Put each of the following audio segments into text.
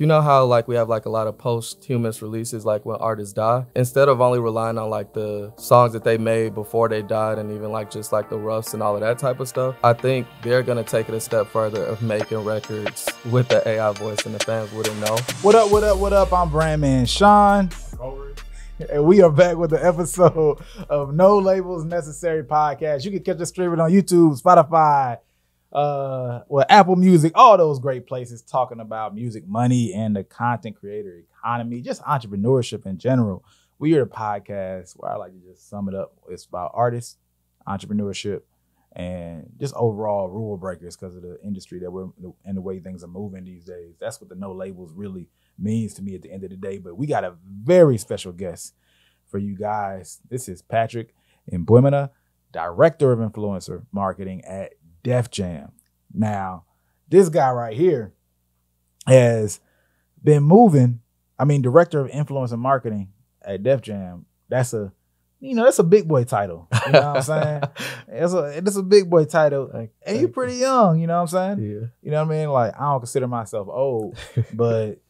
you know how like we have like a lot of posthumous releases like when artists die? Instead of only relying on like the songs that they made before they died and even like just like the roughs and all of that type of stuff i think they're gonna take it a step further of making records with the ai voice and the fans wouldn't know. What up what up what up? I'm brandman sean. And we are back with the episode of No Labels Necessary podcast. You can catch us streaming on YouTube, Spotify, uh, well, Apple Music, all those great places talking about music, money, and the content creator economy, just entrepreneurship in general. We are a podcast where I like to just sum it up. It's about artists, entrepreneurship, and just overall rule breakers because of the industry that we're and the way things are moving these days. That's what the no labels really means to me at the end of the day. But we got a very special guest for you guys. This is Patrick Mgbemena, Director of Influencer Marketing at Def Jam. Now, this guy right here has been moving. I mean, director of influence and marketing at Def Jam. That's a you know, that's a big boy title. You know what I'm saying? it's a it's a big boy title. Thank, and you're pretty you. young, you know what I'm saying? Yeah. You know what I mean? Like I don't consider myself old, but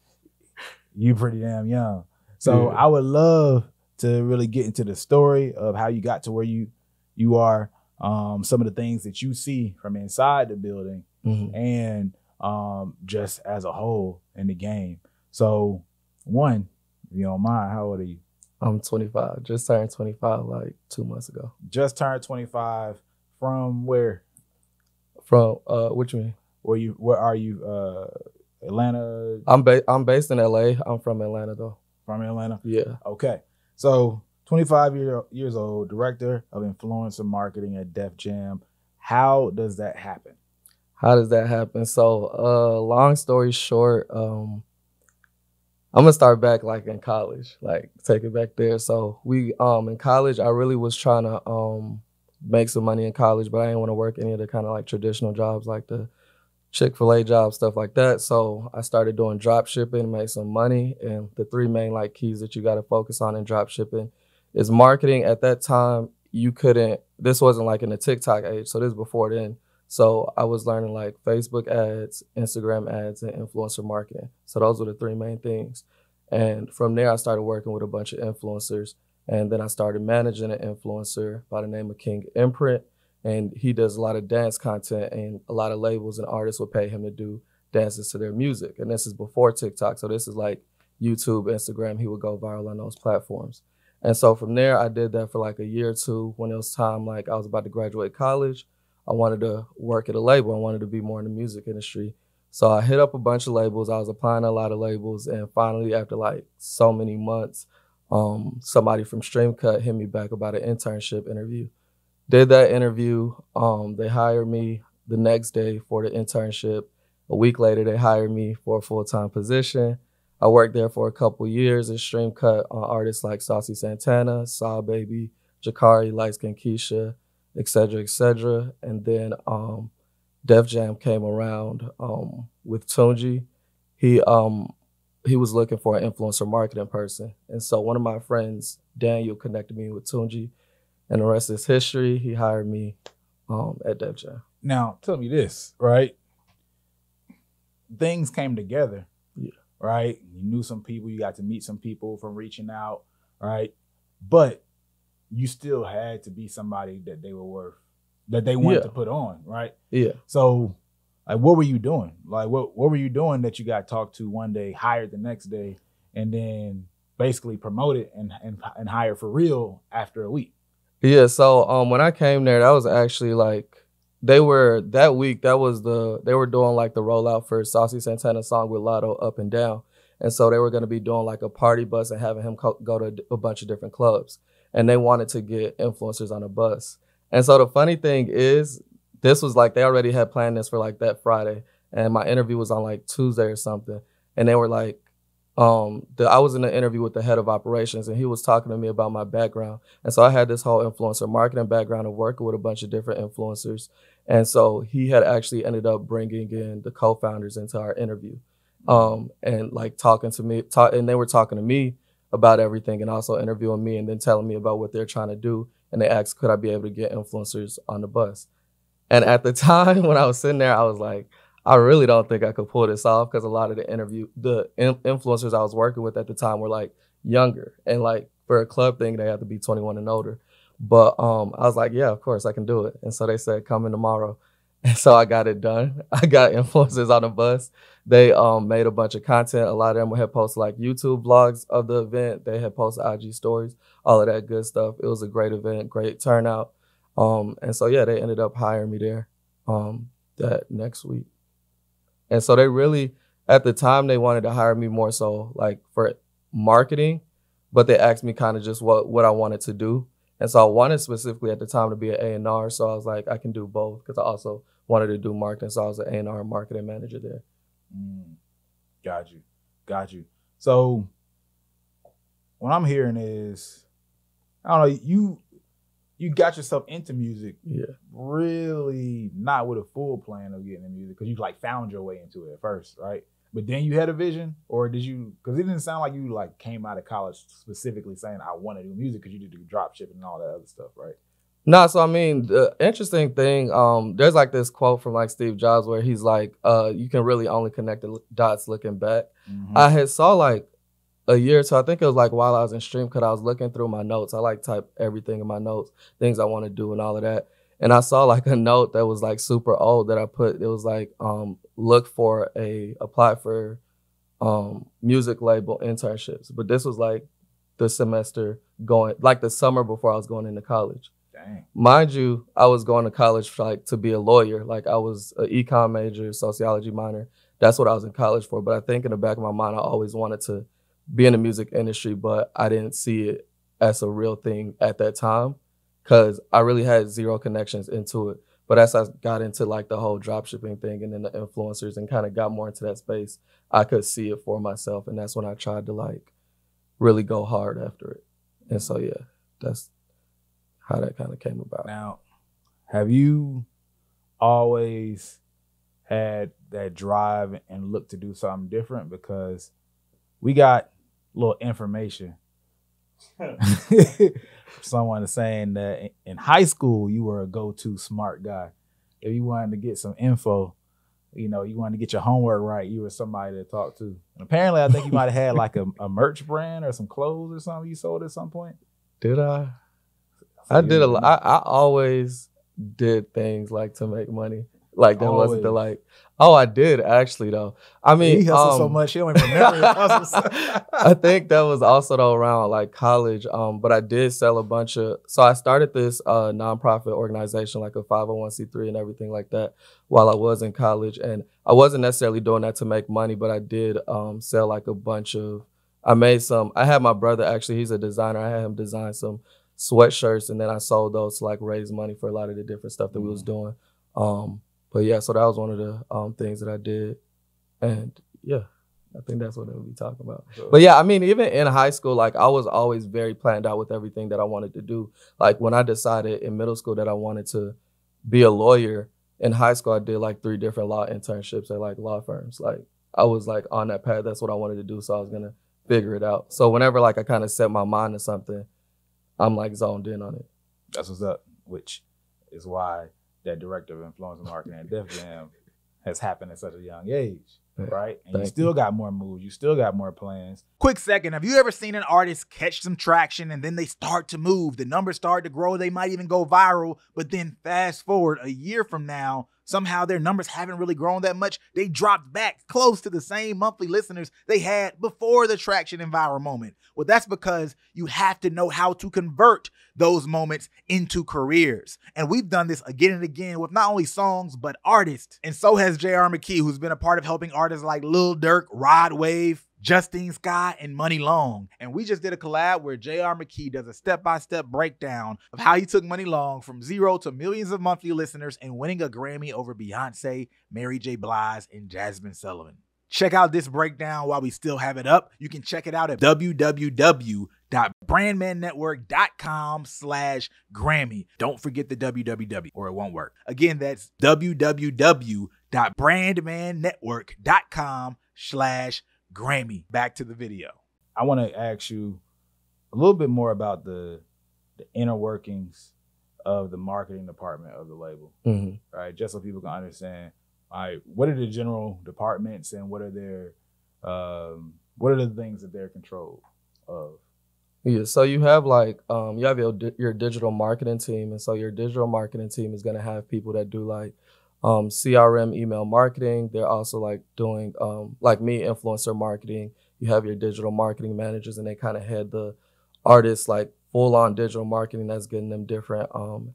you pretty damn young. So yeah. I would love to really get into the story of how you got to where you you are um, some of the things that you see from inside the building mm-hmm. and um, just as a whole in the game. So, one, if you don't mind, how old are you? I'm 25. Just turned 25 like two months ago. Just turned 25 from where? From uh, what you mean? Where you? Where are you? Uh, Atlanta. I'm ba- I'm based in LA. I'm from Atlanta though. From Atlanta. Yeah. Okay. So 25 year, years old, director of influencer marketing at Def Jam. How does that happen? How does that happen? So, uh, long story short, um, I'm gonna start back like in college, like take it back there. So we um in college, I really was trying to um make some money in college, but I didn't want to work any of the kind of like traditional jobs like the Chick fil A jobs, stuff like that. So I started doing drop shipping, make some money. And the three main like keys that you gotta focus on in drop shipping is marketing at that time you couldn't this wasn't like in the TikTok age, so this is before then. So I was learning like Facebook ads, Instagram ads, and influencer marketing. So those were the three main things. And from there I started working with a bunch of influencers. And then I started managing an influencer by the name of King Imprint. And he does a lot of dance content and a lot of labels and artists would pay him to do dances to their music. And this is before TikTok. So this is like YouTube, Instagram. He would go viral on those platforms. And so from there, I did that for like a year or two. When it was time, like I was about to graduate college, I wanted to work at a label. I wanted to be more in the music industry. So I hit up a bunch of labels. I was applying a lot of labels, and finally, after like so many months, um, somebody from Streamcut hit me back about an internship interview. Did that interview. Um, they hired me the next day for the internship. A week later, they hired me for a full time position. I worked there for a couple years as Streamcut on artists like Saucy Santana, Saw Baby, Jakari, Light Skin Keisha, etc., etc. And then um, Def Jam came around um, with Tunji. He um, he was looking for an influencer marketing person, and so one of my friends, Daniel, connected me with Tunji, and the rest is history. He hired me um, at Def Jam. Now, tell me this, right? Things came together right? You knew some people, you got to meet some people from reaching out, right? But you still had to be somebody that they were worth, that they wanted yeah. to put on, right? Yeah. So, like, what were you doing? Like, what what were you doing that you got talked to one day, hired the next day, and then basically promoted and and, and hired for real after a week? Yeah. So, um, when I came there, that was actually like they were that week. That was the they were doing like the rollout for Saucy Santana song with Latto up and down, and so they were going to be doing like a party bus and having him co- go to a bunch of different clubs, and they wanted to get influencers on a bus. And so the funny thing is, this was like they already had planned this for like that Friday, and my interview was on like Tuesday or something, and they were like, um, the, I was in an interview with the head of operations, and he was talking to me about my background, and so I had this whole influencer marketing background of working with a bunch of different influencers, and so he had actually ended up bringing in the co-founders into our interview, um, and like talking to me, talk, and they were talking to me about everything, and also interviewing me, and then telling me about what they're trying to do. And they asked, could I be able to get influencers on the bus? And at the time when I was sitting there, I was like, I really don't think I could pull this off because a lot of the interview, the in- influencers I was working with at the time were like younger, and like for a club thing, they have to be 21 and older. But um, I was like, yeah, of course I can do it. And so they said, come in tomorrow. And so I got it done. I got influencers on the bus. They um, made a bunch of content. A lot of them had posted like YouTube vlogs of the event. They had posted IG stories, all of that good stuff. It was a great event, great turnout. Um, and so yeah, they ended up hiring me there um, that next week. And so they really, at the time, they wanted to hire me more so like for marketing, but they asked me kind of just what what I wanted to do. And so I wanted specifically at the time to be an A&R. So I was like, I can do both because I also wanted to do marketing. So I was an A&R marketing manager there. Mm, got you. Got you. So what I'm hearing is, I don't know, you you got yourself into music Yeah. really not with a full plan of getting into music because you like found your way into it at first, right? But then you had a vision, or did you? Because it didn't sound like you like came out of college specifically saying I want to do music because you did do drop shipping and all that other stuff, right? No, so I mean, the interesting thing, um, there's like this quote from like Steve Jobs where he's like, uh, you can really only connect the dots looking back. Mhm. I had saw like a year or so. I think it was like while I was in stream because I was looking through my notes. I like type everything in my notes, things I want to do and all of that. And I saw like a note that was like super old that I put. It was like um, look for a apply for um, music label internships. But this was like the semester going like the summer before I was going into college Dang. mind you, I was going to college for, like to be a lawyer. Like I was an econ major, sociology minor. That's what I was in college for. But I think in the back of my mind, I always wanted to be in the music industry, but I didn't see it as a real thing at that time because I really had zero connections into it. But as I got into like the whole drop shipping thing and then the influencers and kind of got more into that space, I could see it for myself. And that's when I tried to like really go hard after it. And so, yeah, that's how that kind of came about. Now, have you always had that drive and look to do something different? Because we got little information. Someone is saying that in- high school you were a go-to smart guy. If you wanted to get some info, you know, you wanted to get your homework right, you were somebody to talk to. And apparently, I think you might have had like a, a merch brand or some clothes or something you sold at some point. Did I? I did a lot. I, I always did things like to make money. Like that wasn't the like. Oh, I did actually though. I mean, he hustles so um, much he don't even remember his hustles. I think that was also though around like college. Um, but I did sell a bunch of. So I started this uh nonprofit organization, like a five hundred one c three and everything like that, while I was in college. And I wasn't necessarily doing that to make money, but I did um sell like a bunch of. I made some. I had my brother actually. He's a designer. I had him design some sweatshirts, and then I sold those to like raise money for a lot of the different stuff that we was doing. Um, but yeah, so that was one of the um things that I did, and yeah, I think that's what they would be talking about. But yeah, I mean, even in high school, like I was always very planned out with everything that I wanted to do. Like when I decided in middle school that I wanted to be a lawyer, in high school I did like three different law internships at like law firms. Like I was like on that path. That's what I wanted to do. So I was gonna figure it out. So whenever like I kind of set my mind to something, I'm like zoned in on it. That's what's up, which is why that director of influencer marketing at Def Jam has happened at such a young age, right? And you still you. got more moves, you still got more plans. Quick second, have you ever seen an artist catch some traction and then they start to move? The numbers start to grow, they might even go viral, but then fast forward a year from now, somehow their numbers haven't really grown that much. They dropped back close to the same monthly listeners they had before the traction and viral moment. Well, that's because you have to know how to convert those moments into careers. And we've done this again and again with not only songs, but artists. And so has J.R. McKee, who's been a part of helping artists like Lil Durk, Rod Wave, Justine Scott, and Muni Long. And we just did a collab where J.R. McKee does a step by step breakdown of how he took Muni Long from zero to millions of monthly listeners and winning a Grammy over Beyonce, Mary J. Blige, and Jazmine Sullivan. Check out this breakdown while we still have it up. You can check it out at www.brandmannetwork.com slash Grammy. Don't forget the www or it won't work. Again, that's www.brandmannetwork.com slash Grammy. Back to the video. I want to ask you a little bit more about the the inner workings of the marketing department of the label Mhm. right? Just so people can understand Like, what are the general departments and what are their um, what are the things that they're controlled of? Yeah, so you have like um, you have your your digital marketing team, and so your digital marketing team is gonna have people that do like um, CRM email marketing. They're also like doing um, like me influencer marketing. You have your digital marketing managers, and they kind of head the artists like full on digital marketing that's getting them different um,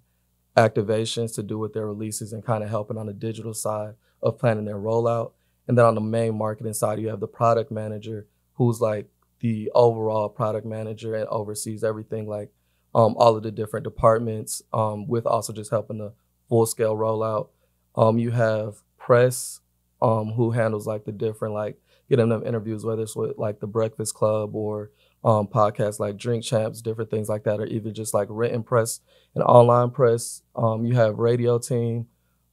activations to do with their releases and kind of helping on the digital side of planning their rollout. And then on the main marketing side, you have the product manager who's like the overall product manager and oversees everything like um, all of the different departments um, with also just helping the full scale rollout. Um, you have press um, who handles like the different like getting them interviews, whether it's with like the Breakfast Club or um, podcasts like Drink Champs, different things like that, or even just like written press and online press. Um, you have radio team.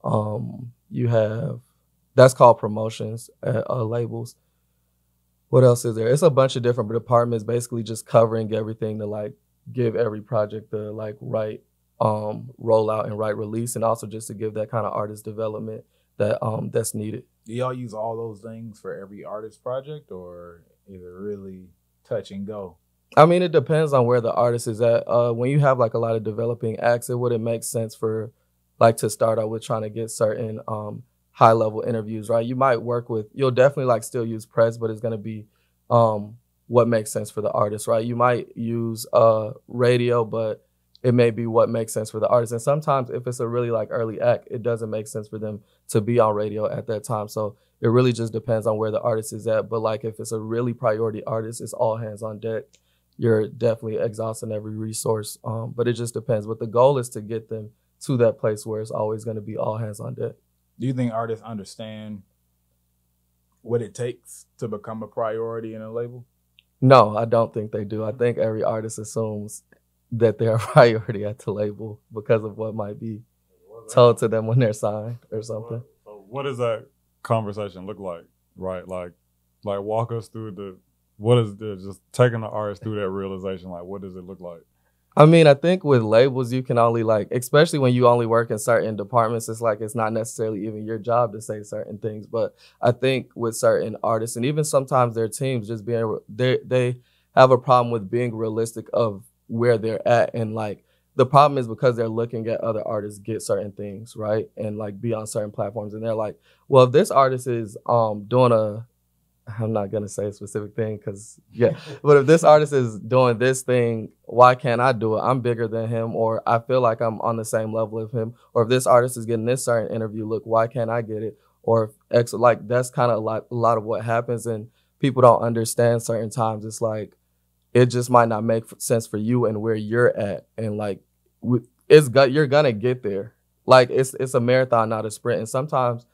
Um, you have that's called promotions at uh, labels. What else is there? It's a bunch of different departments, basically just covering everything to like give every project the like right um, rollout and right release, and also just to give that kind of artist development that um, that's needed. Do y'all use all those things for every artist project, or is it really touch and go? I mean, it depends on where the artist is at. Uh, when you have like a lot of developing acts, it wouldn't make sense for like to start out with trying to get certain um, high level interviews, right? You might work with, you'll definitely like still use press, but it's going to be um, what makes sense for the artist, right? You might use uh, radio, but it may be what makes sense for the artist. And sometimes if it's a really like early act, it doesn't make sense for them to be on radio at that time. So it really just depends on where the artist is at. But like if it's a really priority artist, it's all hands on deck. You're definitely exhausting every resource. Um, but it just depends. But the goal is to get them to that place where it's always going to be all hands on deck. Do you think artists understand what it takes to become a priority in a label? No, I don't think they do. I think every artist assumes that they're a priority at the label because of what might be told to them when they're signed or something. So what does that conversation look like? Right, like, like walk us through the what is the just taking the artist through that realization. Like, what does it look like? I mean, I think with labels, you can only like, especially when you only work in certain departments, it's like it's not necessarily even your job to say certain things. But I think with certain artists and even sometimes their teams, just being they they have a problem with being realistic of where they're at and like the problem is because they're looking at other artists get certain things right and like be on certain platforms and they're like well if this artist is um doing a i'm not gonna say a specific thing because yeah but if this artist is doing this thing why can't i do it? I'm bigger than him or i feel like i'm on the same level of him or if this artist is getting this certain interview look why can't i get it? Or if x like that's kind of like a lot of what happens and people don't understand certain times. It's like it just might not make sense for you and where you're at and like it's got you're gonna get there. Like it's it's a marathon not a sprint. And sometimes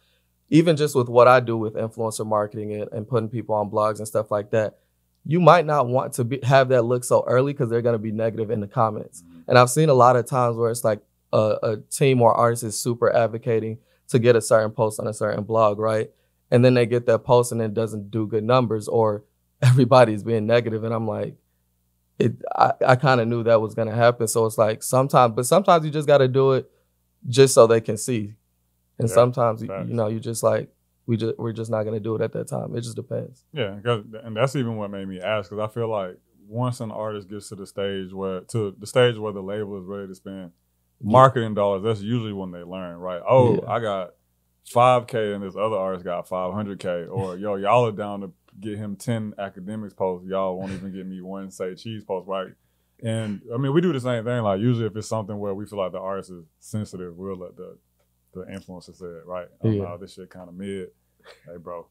even just with what i do with influencer marketing and, and putting people on blogs and stuff like that you might not want to be, have that look so early because they're going to be negative in the comments. Mm-hmm. and i've seen a lot of times where it's like a, a team or artist is super advocating to get a certain post on a certain blog right? And then they get that post and it doesn't do good numbers or everybody's being negative. And i'm like it I, I kind of knew that was gonna happen. So it's like sometimes, but sometimes you just got to do it just so they can see, and yeah, sometimes you, you know you just like we just we're just not gonna do it at that time. It just depends. Yeah, and that's even what made me ask because I feel like once an artist gets to the stage where to the stage where the label is ready to spend marketing dollars, that's usually when they learn, right? Oh, yeah. I got 5K and this other artist got 500K, or yo, y'all are down to get him 10 Akademiks posts. Y'all won't even get me one say cheese post, right? And I mean, we do the same thing. Like usually, if it's something where we feel like the artist is sensitive, we'll let the the influencer say it, right? Oh, yeah. this shit kind of mid. Hey, bro,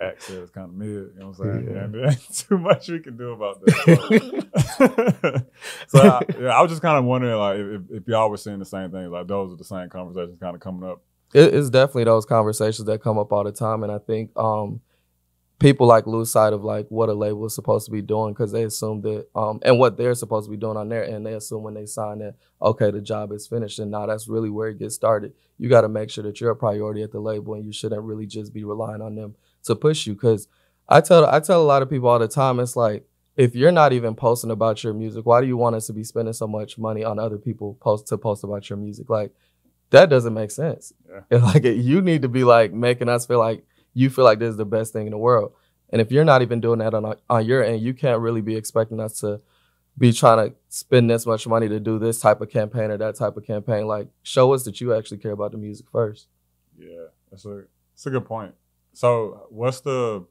X says kind of mid. You know what I'm saying? Yeah. And there ain't too much we can do about that. so I, yeah, I was just kind of wondering, like, if, if y'all were seeing the same thing, like those are the same conversations kind of coming up. It, it's definitely those conversations that come up all the time, and I think um, people like lose sight of like what a label is supposed to be doing because they assume that um and what they're supposed to be doing on there and they assume when they sign that okay the job is finished and now that's really where it gets started you got to make sure that you're a priority at the label and you shouldn't really just be relying on them to push you because i tell i tell a lot of people all the time it's like if you're not even posting about your music why do you want us to be spending so much money on other people post to post about your music like that doesn't make sense. Yeah. Like you need to be like making us feel like you feel like this is the best thing in the world. And if you're not even doing that on on your end, you can't really be expecting us to be trying to spend this much money to do this type of campaign or that type of campaign. Like show us that you actually care about the music first. Yeah, that's a that's a good point. So what's the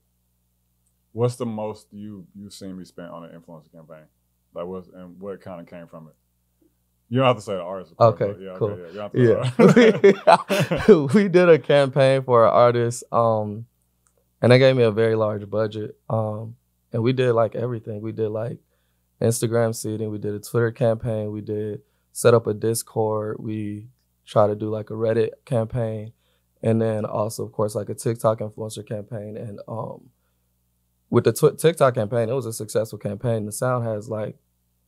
what's the most you you've seen me spent on an influencer campaign? Like what and what kind of came from it? You don't have to say the artist. Okay, yeah, cool. Okay, yeah, yeah. we did a campaign for an artist, um, and they gave me a very large budget. Um, and we did like everything. We did like Instagram seeding. We did a Twitter campaign. We did set up a Discord. We try to do like a Reddit campaign, and then also of course like a TikTok influencer campaign. And um, with the tw- TikTok campaign, it was a successful campaign. The sound has like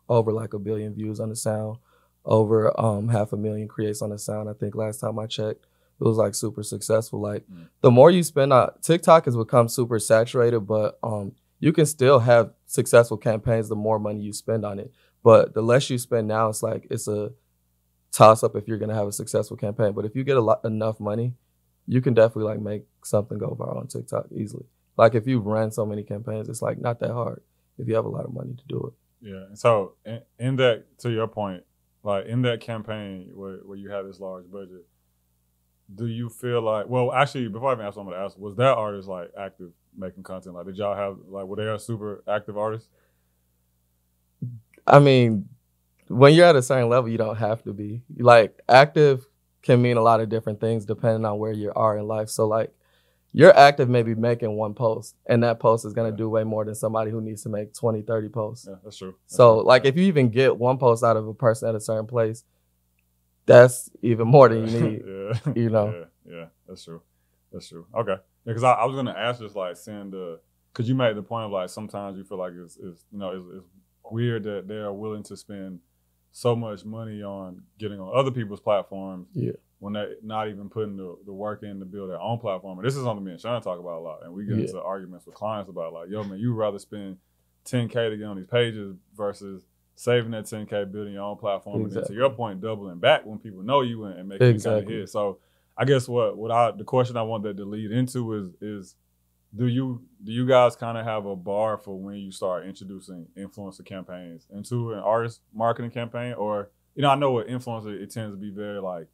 over like a billion views on the sound, over um, half a million creates on the sound. I think last time I checked, it was like super successful. Like mm. the more you spend on TikTok has become super saturated, but um, you can still have successful campaigns the more money you spend on it. But the less you spend now, it's like it's a toss up if you're gonna have a successful campaign. But if you get a lot enough money, you can definitely like make something go viral on TikTok easily. Like if you've ran so many campaigns, it's like not that hard if you have a lot of money to do it. Yeah. So in, in that, to your point, like in that campaign where, where you have this large budget, do you feel like well actually before I even ask someone to ask, was that artist like active making content? Like did y'all have like were they a super active artist? I mean, when you're at a certain level, you don't have to be. Like active can mean a lot of different things depending on where you are in life. So like you're active maybe making one post and that post is going to yeah. do way more than somebody who needs to make 20 30 posts yeah that's true that's so true. like if you even get one post out of a person at a certain place that's even more than you need. yeah. You know. Yeah, yeah, that's true. That's true. Okay. Because I, I, was gonna ask just like send the because you made the point of like sometimes you feel like it's, it's you know it's, it's weird that they are willing to spend so much money on getting on other people's platforms. Yeah. When they're not even putting the, the work in to build their own platform. And this is something me and Sean talk about a lot. And we get yeah. into arguments with clients about like, yo man, you rather spend 10K to get on these pages versus saving that 10K, building your own platform, exactly. and to your point, doubling back when people know you and, and making exactly. kind of hit. So I guess what what I the question I wanted to lead into is is do you do you guys kind of have a bar for when you start introducing influencer campaigns into an artist marketing campaign or you know I know with influencer it tends to be very like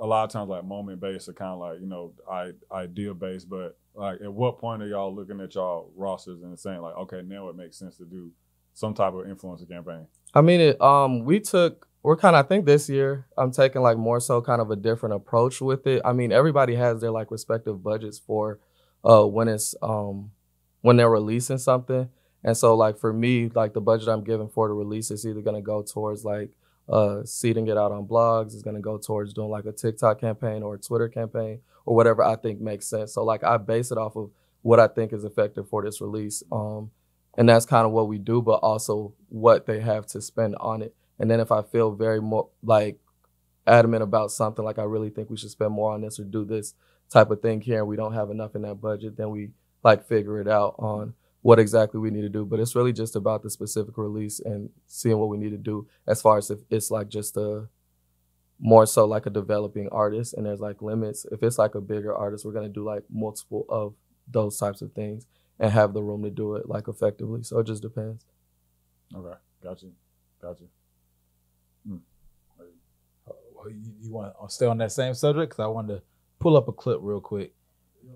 a lot of times like moment based or kind of like you know I, idea based but like at what point are y'all looking at y'all rosters and saying like okay now it makes sense to do some type of influencer campaign? I mean, it, um, we took we're kind of I think this year I'm taking like more so kind of a different approach with it. I mean, everybody has their like respective budgets for uh when it's um when they're releasing something. And so like for me, like the budget I'm giving for the release is either gonna go towards like uh seeding it out on blogs, is gonna go towards doing like a TikTok campaign or a Twitter campaign or whatever I think makes sense. So like I base it off of what I think is effective for this release. Um and that's kind of what we do but also what they have to spend on it and then if i feel very more like adamant about something like i really think we should spend more on this or do this type of thing here and we don't have enough in that budget then we like figure it out on what exactly we need to do but it's really just about the specific release and seeing what we need to do as far as if it's like just a more so like a developing artist and there's like limits if it's like a bigger artist we're going to do like multiple of those types of things and have the room to do it like effectively. So it just depends. Okay, got you, got you. Hmm. Well, you, you want to stay on that same subject because I wanted to pull up a clip real quick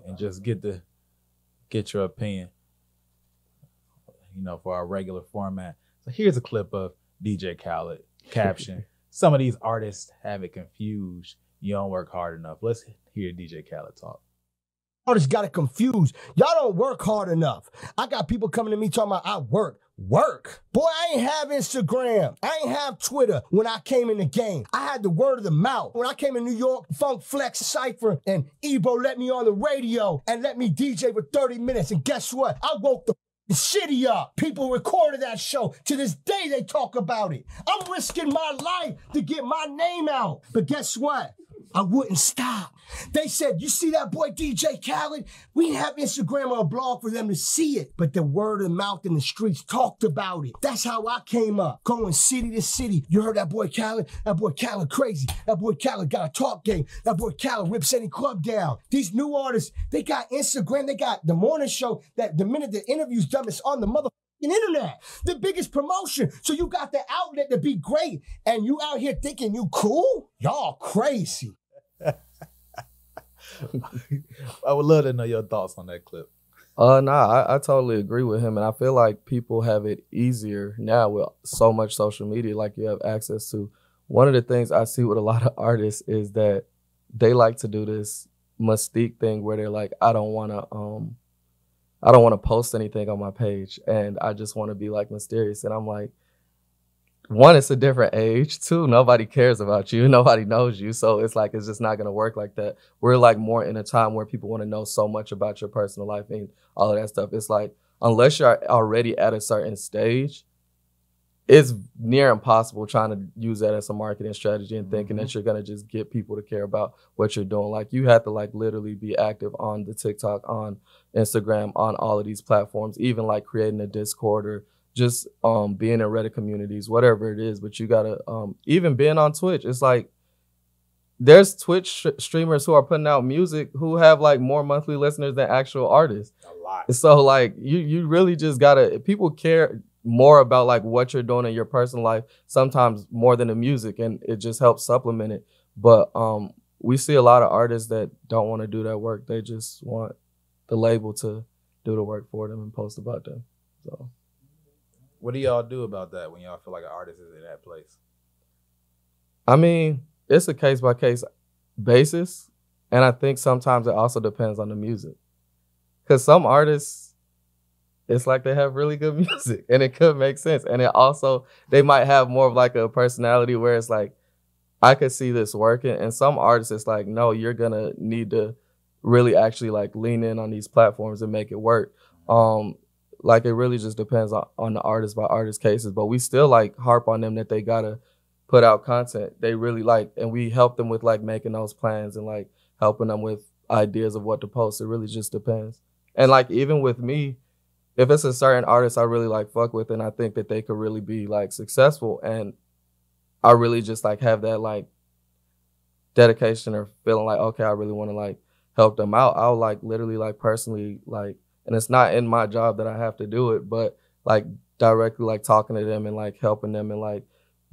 and just get the get your opinion. You know, for our regular format. So here's a clip of DJ Khaled caption. Some of these artists have it confused. You don't work hard enough. Let's hear DJ Khaled talk artists got it confused. Y'all don't work hard enough. I got people coming to me talking about I work. Work. Boy, I ain't have Instagram. I ain't have Twitter when I came in the game. I had the word of the mouth. When I came in New York, Funk Flex Cipha and Ebro let me on the radio and let me DJ for 30 minutes. And guess what? I woke the city up. People recorded that show. To this day, they talk about it. I'm risking my life to get my name out. But guess what? I wouldn't stop. They said, You see that boy DJ Khaled? We didn't have Instagram or a blog for them to see it, but the word of mouth in the streets talked about it. That's how I came up, going city to city. You heard that boy Khaled? That boy Khaled crazy. That boy Khaled got a talk game. That boy Khaled rips any club down. These new artists, they got Instagram, they got the morning show that the minute the interview's done, it's on the mother internet, the biggest promotion. So you got the outlet to be great, and you out here thinking you cool? Y'all crazy. I would love to know your thoughts on that clip. Uh, nah, I, I totally agree with him, and I feel like people have it easier now with so much social media. Like you have access to. One of the things I see with a lot of artists is that they like to do this mystique thing where they're like, I don't want to, um, I don't want to post anything on my page, and I just want to be like mysterious. And I'm like, one, it's a different age. Two, nobody cares about you. Nobody knows you. So it's like, it's just not going to work like that. We're like more in a time where people want to know so much about your personal life and all of that stuff. It's like, unless you're already at a certain stage, it's near impossible trying to use that as a marketing strategy and thinking mm-hmm. that you're going to just get people to care about what you're doing. Like you have to like literally be active on the TikTok, on Instagram, on all of these platforms, even like creating a Discord or just um, being in Reddit communities, whatever it is. But you gotta um, even being on Twitch. It's like there's Twitch sh- streamers who are putting out music who have like more monthly listeners than actual artists. A lot. So like you you really just gotta people care more about like what you're doing in your personal life sometimes more than the music and it just helps supplement it. But um we see a lot of artists that don't want to do that work. They just want the label to do the work for them and post about them. So what do y'all do about that when y'all feel like an artist is in that place? I mean, it's a case by case basis. And I think sometimes it also depends on the music. Cause some artists, it's like they have really good music and it could make sense. And it also, they might have more of like a personality where it's like, I could see this working. And some artists, it's like, no, you're gonna need to really actually like lean in on these platforms and make it work. Um, like it really just depends on, on the artist by artist cases, but we still like harp on them that they gotta put out content. They really like, and we help them with like making those plans and like helping them with ideas of what to post. It really just depends. And like even with me, if it's a certain artist I really like fuck with and I think that they could really be like successful and I really just like have that like dedication or feeling like okay, I really want to like help them out. I'll like literally like personally like and it's not in my job that I have to do it, but like directly like talking to them and like helping them and like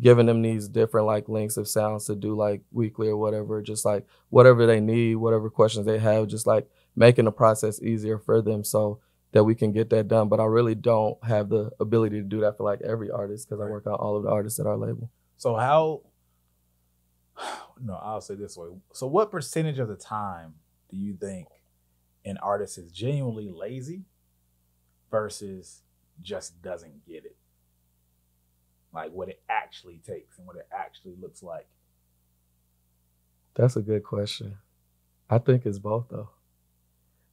giving them these different like links of sounds to do like weekly or whatever, just like whatever they need, whatever questions they have, just like making the process easier for them so that we can get that done. But I really don't have the ability to do that for like every artist because I work on all of the artists at our label. So how no, I'll say this way. So what percentage of the time do you think an artist is genuinely lazy versus just doesn't get it. Like what it actually takes and what it actually looks like. That's a good question. I think it's both though.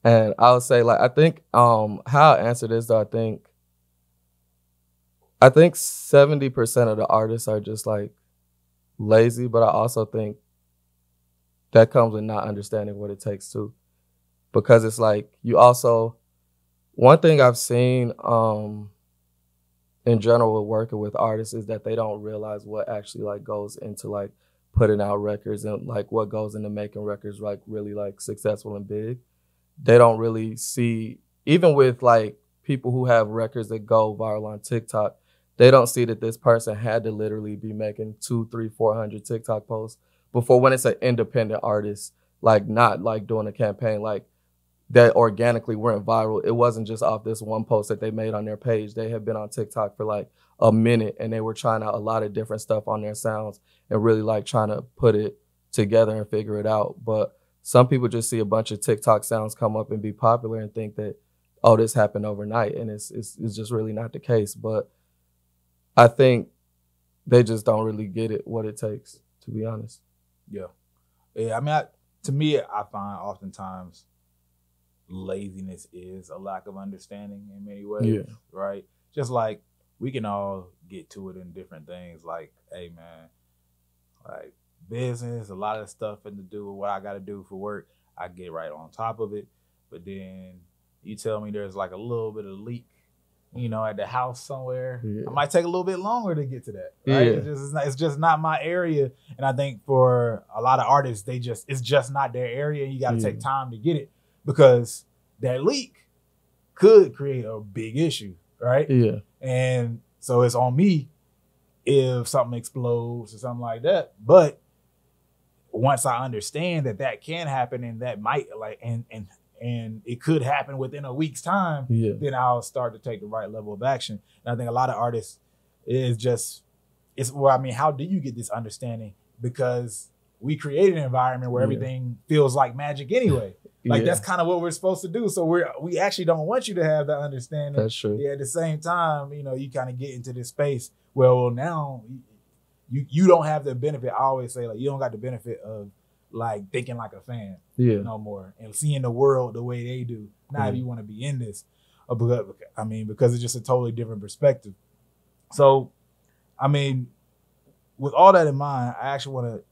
And I would say like I think um how I answer this though, I think I think 70% of the artists are just like lazy, but I also think that comes with not understanding what it takes to, because it's like you also one thing I've seen um in general with working with artists is that they don't realize what actually like goes into like putting out records and like what goes into making records like really like successful and big. They don't really see even with like people who have records that go viral on TikTok, they don't see that this person had to literally be making two, three, four hundred TikTok posts before when it's an independent artist, like not like doing a campaign. Like that organically went viral. It wasn't just off this one post that they made on their page. They had been on TikTok for like a minute and they were trying out a lot of different stuff on their sounds and really like trying to put it together and figure it out. But some people just see a bunch of TikTok sounds come up and be popular and think that, oh, this happened overnight. And it's it's, it's just really not the case. But I think they just don't really get it what it takes, to be honest. Yeah. Yeah. I mean, I, to me, I find oftentimes laziness is a lack of understanding in many ways, yeah. right? Just like we can all get to it in different things. Like, hey man, like business, a lot of stuff and to do with what I got to do for work. I get right on top of it. But then you tell me there's like a little bit of leak, you know, at the house somewhere. Yeah. I might take a little bit longer to get to that. Right? Yeah. It's, just, it's, not, it's just not my area. And I think for a lot of artists, they just it's just not their area. And you got to Yeah. take time to get it because that leak could create a big issue, right? Yeah. And so it's on me if something explodes or something like that. But once I understand that that can happen and that might like and and and it could happen within a week's time, Yeah. then I'll start to take the right level of action. And I think a lot of artists is just it's well, I mean, how do you get this understanding? Because we create an environment where Yeah. everything feels like magic anyway. Like yeah. that's kind of what we're supposed to do. So we're we actually don't want you to have that understanding. That's true. Yeah, at the same time, you know, you kind of get into this space where well now you you don't have the benefit. I always say like you don't got the benefit of like thinking like a fan Yeah. no more and seeing the world the way they do. Now if Mhm. you want to be in this, uh, because I mean because it's just a totally different perspective. So, I mean, with all that in mind, I actually want to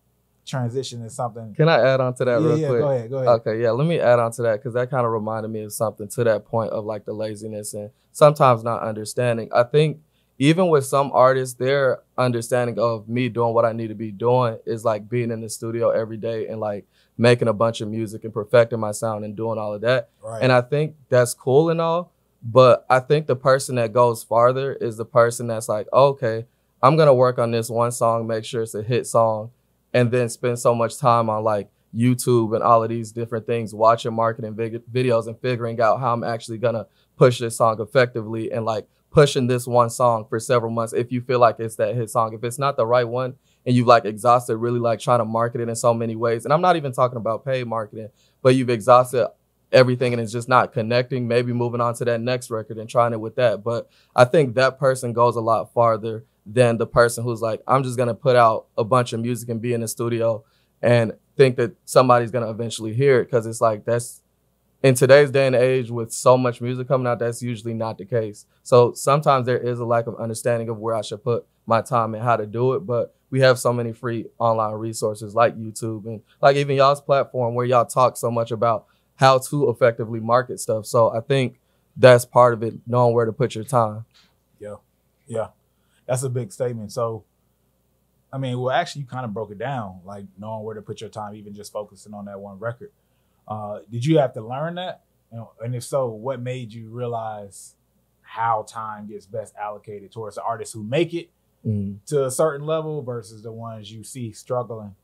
transition to something. Can I add on to that yeah, real yeah, quick? go ahead, go ahead. Okay, yeah, let me add on to that because that kind of reminded me of something to that point of like the laziness and sometimes not understanding. I think even with some artists, their understanding of me doing what I need to be doing is like being in the studio every day and like making a bunch of music and perfecting my sound and doing all of that. Right. And I think that's cool and all, but I think the person that goes farther is the person that's like, okay, I'm gonna work on this one song, make sure it's a hit song, and then spend so much time on like YouTube and all of these different things, watching marketing videos and figuring out how I'm actually gonna push this song effectively and like pushing this one song for several months if you feel like it's that hit song. If it's not the right one and you've like exhausted really like trying to market it in so many ways, and I'm not even talking about paid marketing, but you've exhausted everything and it's just not connecting, maybe moving on to that next record and trying it with that. But I think that person goes a lot farther than the person who's like, I'm just gonna put out a bunch of music and be in the studio and think that somebody's gonna eventually hear it because it's like that's in today's day and age with so much music coming out, that's usually not the case. So sometimes there is a lack of understanding of where I should put my time and how to do it. But we have so many free online resources like YouTube and like even y'all's platform where y'all talk so much about how to effectively market stuff. So I think that's part of it, knowing where to put your time. Yeah, Yeah. that's a big statement. So, I mean, well, actually, you kind of broke it down, like knowing where to put your time, even just focusing on that one record. Uh, did you have to learn that? Know, and if so, what made you realize how time gets best allocated towards the artists who make it Mm. to a certain level versus the ones you see struggling?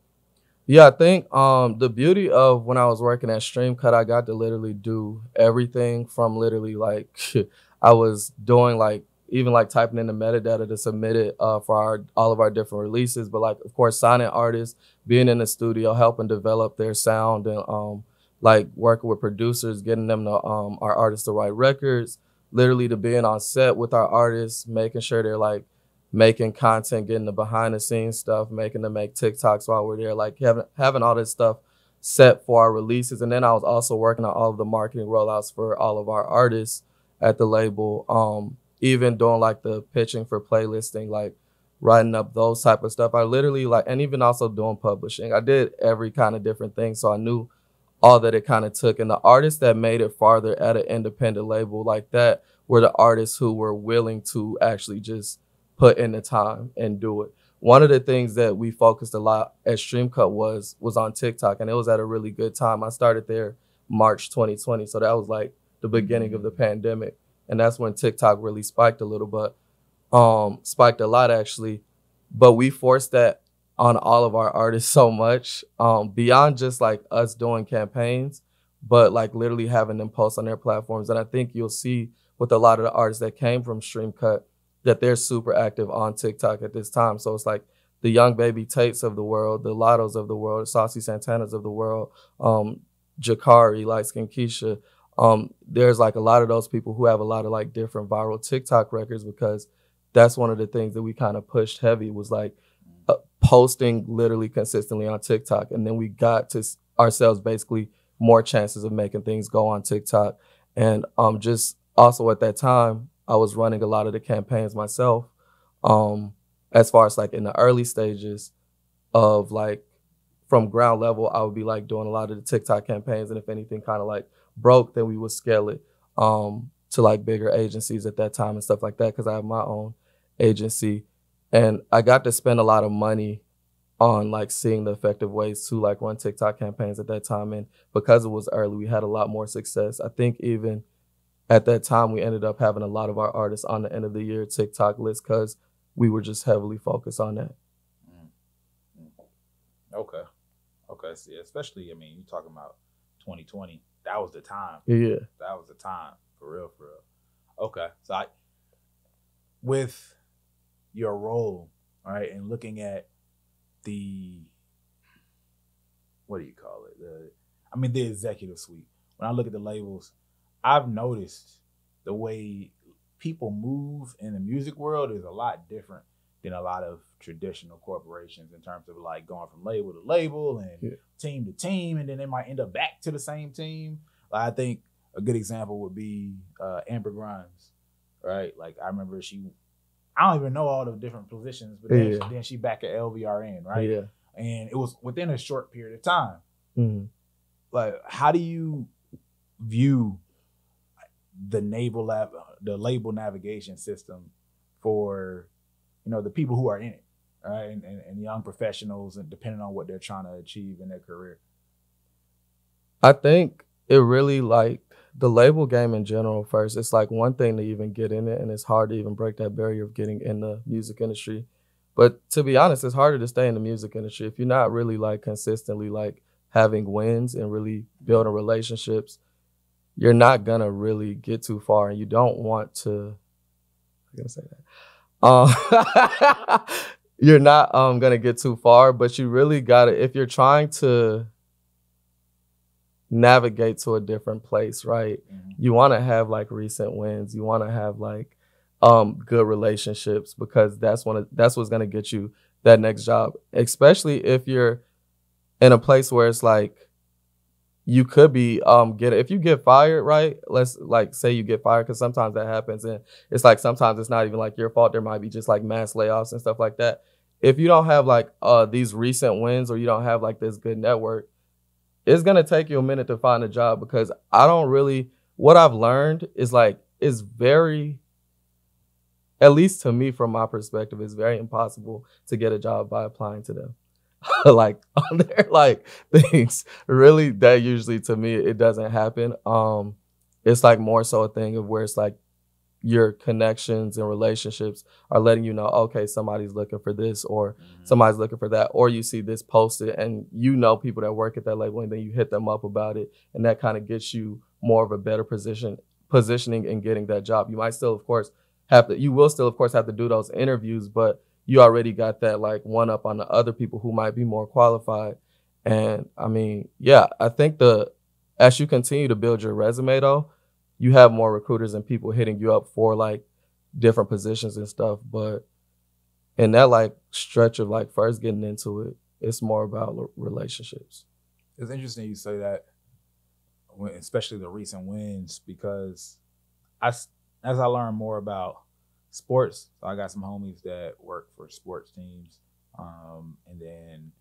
Yeah, I think um the beauty of when I was working at Streamcut, I got to literally do everything from literally like I was doing like even like typing in the metadata to submit it uh, for our all of our different releases, but like of course signing artists, being in the studio, helping develop their sound and um like working with producers, getting them to um our artists to write records, literally to being on set with our artists, making sure they're like making content, getting the behind the scenes stuff, making them make TikToks while we're there, like having having all this stuff set for our releases. And then I was also working on all of the marketing rollouts for all of our artists at the label. Um, even doing like the pitching for playlisting, like writing up those type of stuff. I literally like and even also doing publishing. I did every kind of different thing. So I knew all that it kind of took. And the artists that made it farther at an independent label like that were the artists who were willing to actually just put in the time and do it. One of the things that we focused a lot at Streamcut was was on TikTok, and it was at a really good time. I started there March 2020, so that was like the beginning of the pandemic, and that's when TikTok really spiked a little, but um, spiked a lot actually. But we forced that on all of our artists so much, um, beyond just like us doing campaigns, but like literally having them post on their platforms. And I think you'll see with a lot of the artists that came from Streamcut that they're super active on TikTok at this time. So it's like the young baby Tates of the world, the Lattos of the world, Saucy Santanas of the world, um, Jakari, Light Skin Keisha. Um, there's like a lot of those people who have a lot of like different viral TikTok records because that's one of the things that we kind of pushed heavy was like posting literally consistently on TikTok. And then we got to ourselves basically more chances of making things go on TikTok. And um, just also at that time, I was running a lot of the campaigns myself. Um, as far as like in the early stages of like from ground level, I would be like doing a lot of the TikTok campaigns, and if anything kind of like broke, then we would scale it um, to like bigger agencies at that time and stuff like that because I have my own agency, and I got to spend a lot of money on like seeing the effective ways to like run TikTok campaigns at that time, and because it was early, we had a lot more success. I think even at that time, we ended up having a lot of our artists on the end of the year TikTok list because we were just heavily focused on that. Mm. Okay. Okay. See, especially, I mean, you're talking about 2020. That was the time. Yeah. That was the time. For real, for real. Okay. So I with your role, right, and looking at the what do you call it? The I mean the executive suite. When I look at the labels, I've noticed the way people move in the music world is a lot different than a lot of traditional corporations in terms of like going from label to label and Yeah. team to team, and then they might end up back to the same team. Like, I think a good example would be uh, Amber Grimes, right? Like I remember she, I don't even know all the different positions, but then, Yeah. then she back at LVRN, right? Yeah. And it was within a short period of time. Mhm. Like, how do you view the naval lab, the label navigation system for, you know, the people who are in it, right? And, and, and young professionals, and depending on what they're trying to achieve in their career. I think it really like the label game in general first. It's like one thing to even get in it, and it's hard to even break that barrier of getting in the music industry. But to be honest, it's harder to stay in the music industry if you're not really like consistently like having wins and really building relationships. You're not gonna really get too far, and you don't want to. I'm gonna say that. Um, you're not um gonna get too far, but you really gotta if you're trying to navigate to a different place, right? You want to have like recent wins. You want to have like um good relationships because that's one of that's what's gonna get you that next job. Especially if you're in a place where it's like you could be um get if you get fired, right? Let's like say you get fired because sometimes that happens and it's like sometimes it's not even like your fault. There might be just like mass layoffs and stuff like that. If you don't have like uh these recent wins or you don't have like this good network, it's gonna take you a minute to find a job because I don't really what I've learned is like it's very at least to me from my perspective, it's very impossible to get a job by applying to them. like on their like things. Really that usually to me it doesn't happen. Um it's like more so a thing of where it's like your connections and relationships are letting you know, okay, somebody's looking for this or mm-hmm. somebody's looking for that, or you see this posted and you know people that work at that label and then you hit them up about it, and that kind of gets you more of a better position positioning and getting that job. You might still, of course, have to you will still, of course, have to do those interviews, but you already got that like one up on the other people who might be more qualified. And I mean, yeah, I think the as you continue to build your resume though, you have more recruiters and people hitting you up for like different positions and stuff. But in that like stretch of like first getting into it, it's more about relationships. It's interesting you say that, especially the recent wins, because I as I learn more about sports, so I got some homies that work for sports teams, um, and then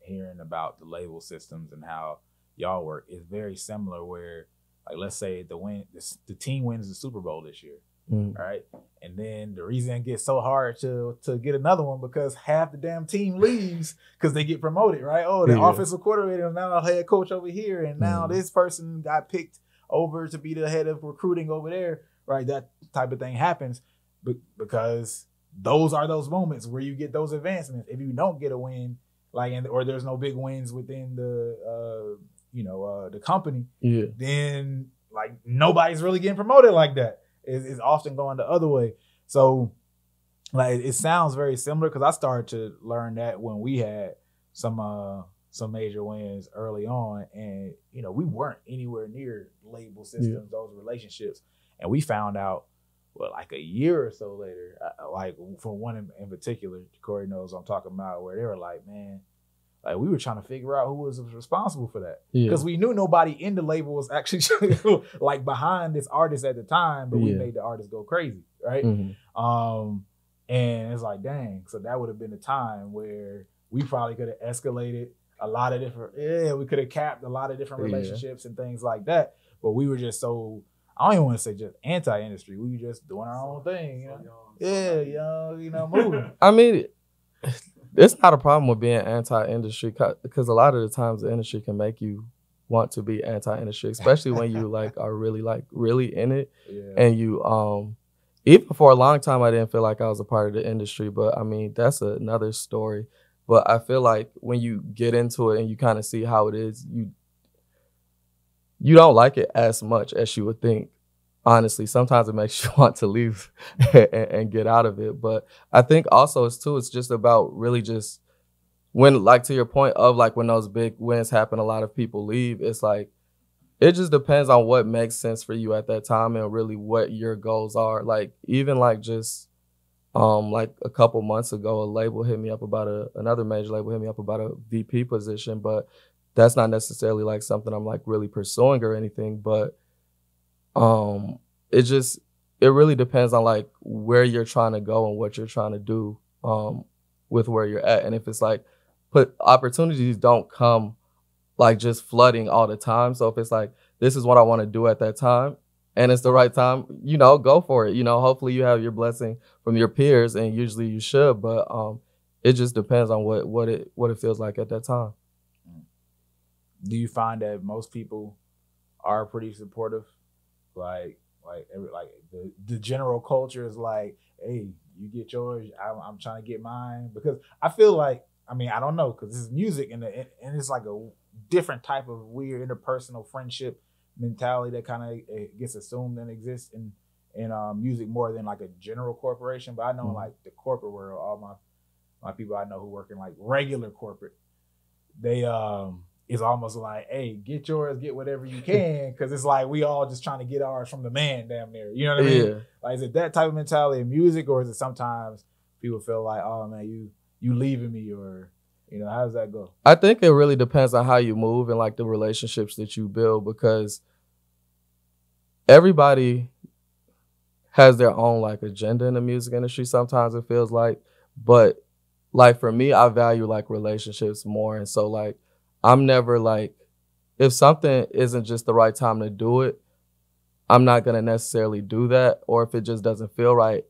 hearing about the label systems and how y'all work is very similar. Where, like, let's say the win, the, the team wins the Super Bowl this year, Mm. right? And then the reason it gets so hard to to get another one because half the damn team leaves because they get promoted, right? Oh, the Yeah. offensive coordinator is now a head coach over here, and now Mhm. this person got picked over to be the head of recruiting over there, right? That type of thing happens be- because those are those moments where you get those advancements. If you don't get a win, like, and, or there's no big wins within the, uh, you know, uh, the company, Yeah. then like nobody's really getting promoted like that. It's, it's often going the other way. So like it sounds very similar because I started to learn that when we had some uh some major wins early on, and you know we weren't anywhere near label systems, those relationships, and we found out well like a year or so later, uh, like for one in, in particular, Kohrey knows I'm talking about, where they were like, man. Like we were trying to figure out who was responsible for that Yeah. because we knew nobody in the label was actually like behind this artist at the time, but we Yeah. made the artist go crazy, right? Mhm. Um, and it's like, dang, so that would have been a time where we probably could have escalated a lot of different. Yeah, we could have capped a lot of different Yeah. relationships and things like that. But we were just so. I don't even want to say just anti-industry. We were just doing our own thing. You know? Yeah, young, you know, moving. I mean, it's not a problem with being anti-industry because a lot of the times the industry can make you want to be anti-industry, especially when you like are really like really in it Yeah. and you um even for a long time I didn't feel like I was a part of the industry, but I mean that's another story. But I feel like when you get into it and you kind of see how it is, you you don't like it as much as you would think. Honestly, sometimes it makes you want to leave and, and get out of it. But I think also it's too. It's just about really just when, like to your point of like when those big wins happen, a lot of people leave. It's like it just depends on what makes sense for you at that time and really what your goals are. Like even like just um like a couple months ago, a label hit me up about a another major label hit me up about a VP position, but that's not necessarily like something I'm like really pursuing or anything. But um it just it really depends on like where you're trying to go and what you're trying to do um with where you're at. And if it's like put opportunities don't come like just flooding all the time. So if it's like this is what I want to do at that time and it's the right time, you know, go for it. You know, hopefully you have your blessing from your peers and usually you should, but um it just depends on what what it what it feels like at that time. do you find that most people are pretty supportive? Like, like, every, like the the general culture is like, hey, you get yours, I'm, I'm trying to get mine because I feel like, I mean, I don't know because this is music and the, and it's like a different type of weird interpersonal friendship mentality that kind of gets assumed and exists in in um, music more than like a general corporation. But I know Mhm. like the corporate world, all my my people I know who work in like regular corporate, they um it's almost like, hey, get yours, get whatever you can, because it's like we all just trying to get ours from the man, damn near. You know what I mean? Yeah. Like, is it that type of mentality in music, or is it sometimes people feel like, oh man, you you leaving me, or you know, how does that go? I think it really depends on how you move and like the relationships that you build because everybody has their own like agenda in the music industry sometimes it feels like but like for me I value like relationships more and so like I'm never like if something isn't just the right time to do it I'm not to necessarily do that or if it just doesn't feel right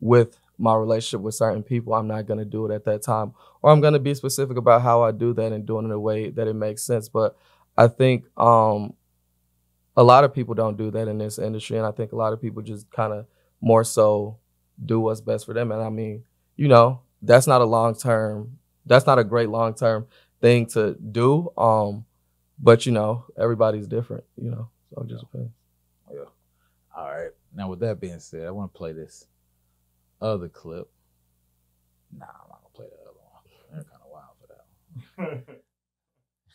with my relationship with certain people I'm not to do it at that time or I'm to be specific about how I do that and doing it in a way that it makes sense. But I think um, a lot of people don't do that in this industry, and I think a lot of people just kind of more so do what's best for them. And I mean, you know, that's not a long term. That's not a great long term thing to do. Um, but you know, everybody's different. You know, so it just depends. All right. Now, with that being said, I want to play this other clip. Nah, I'm not gonna play the other one. They're kind of wild for that.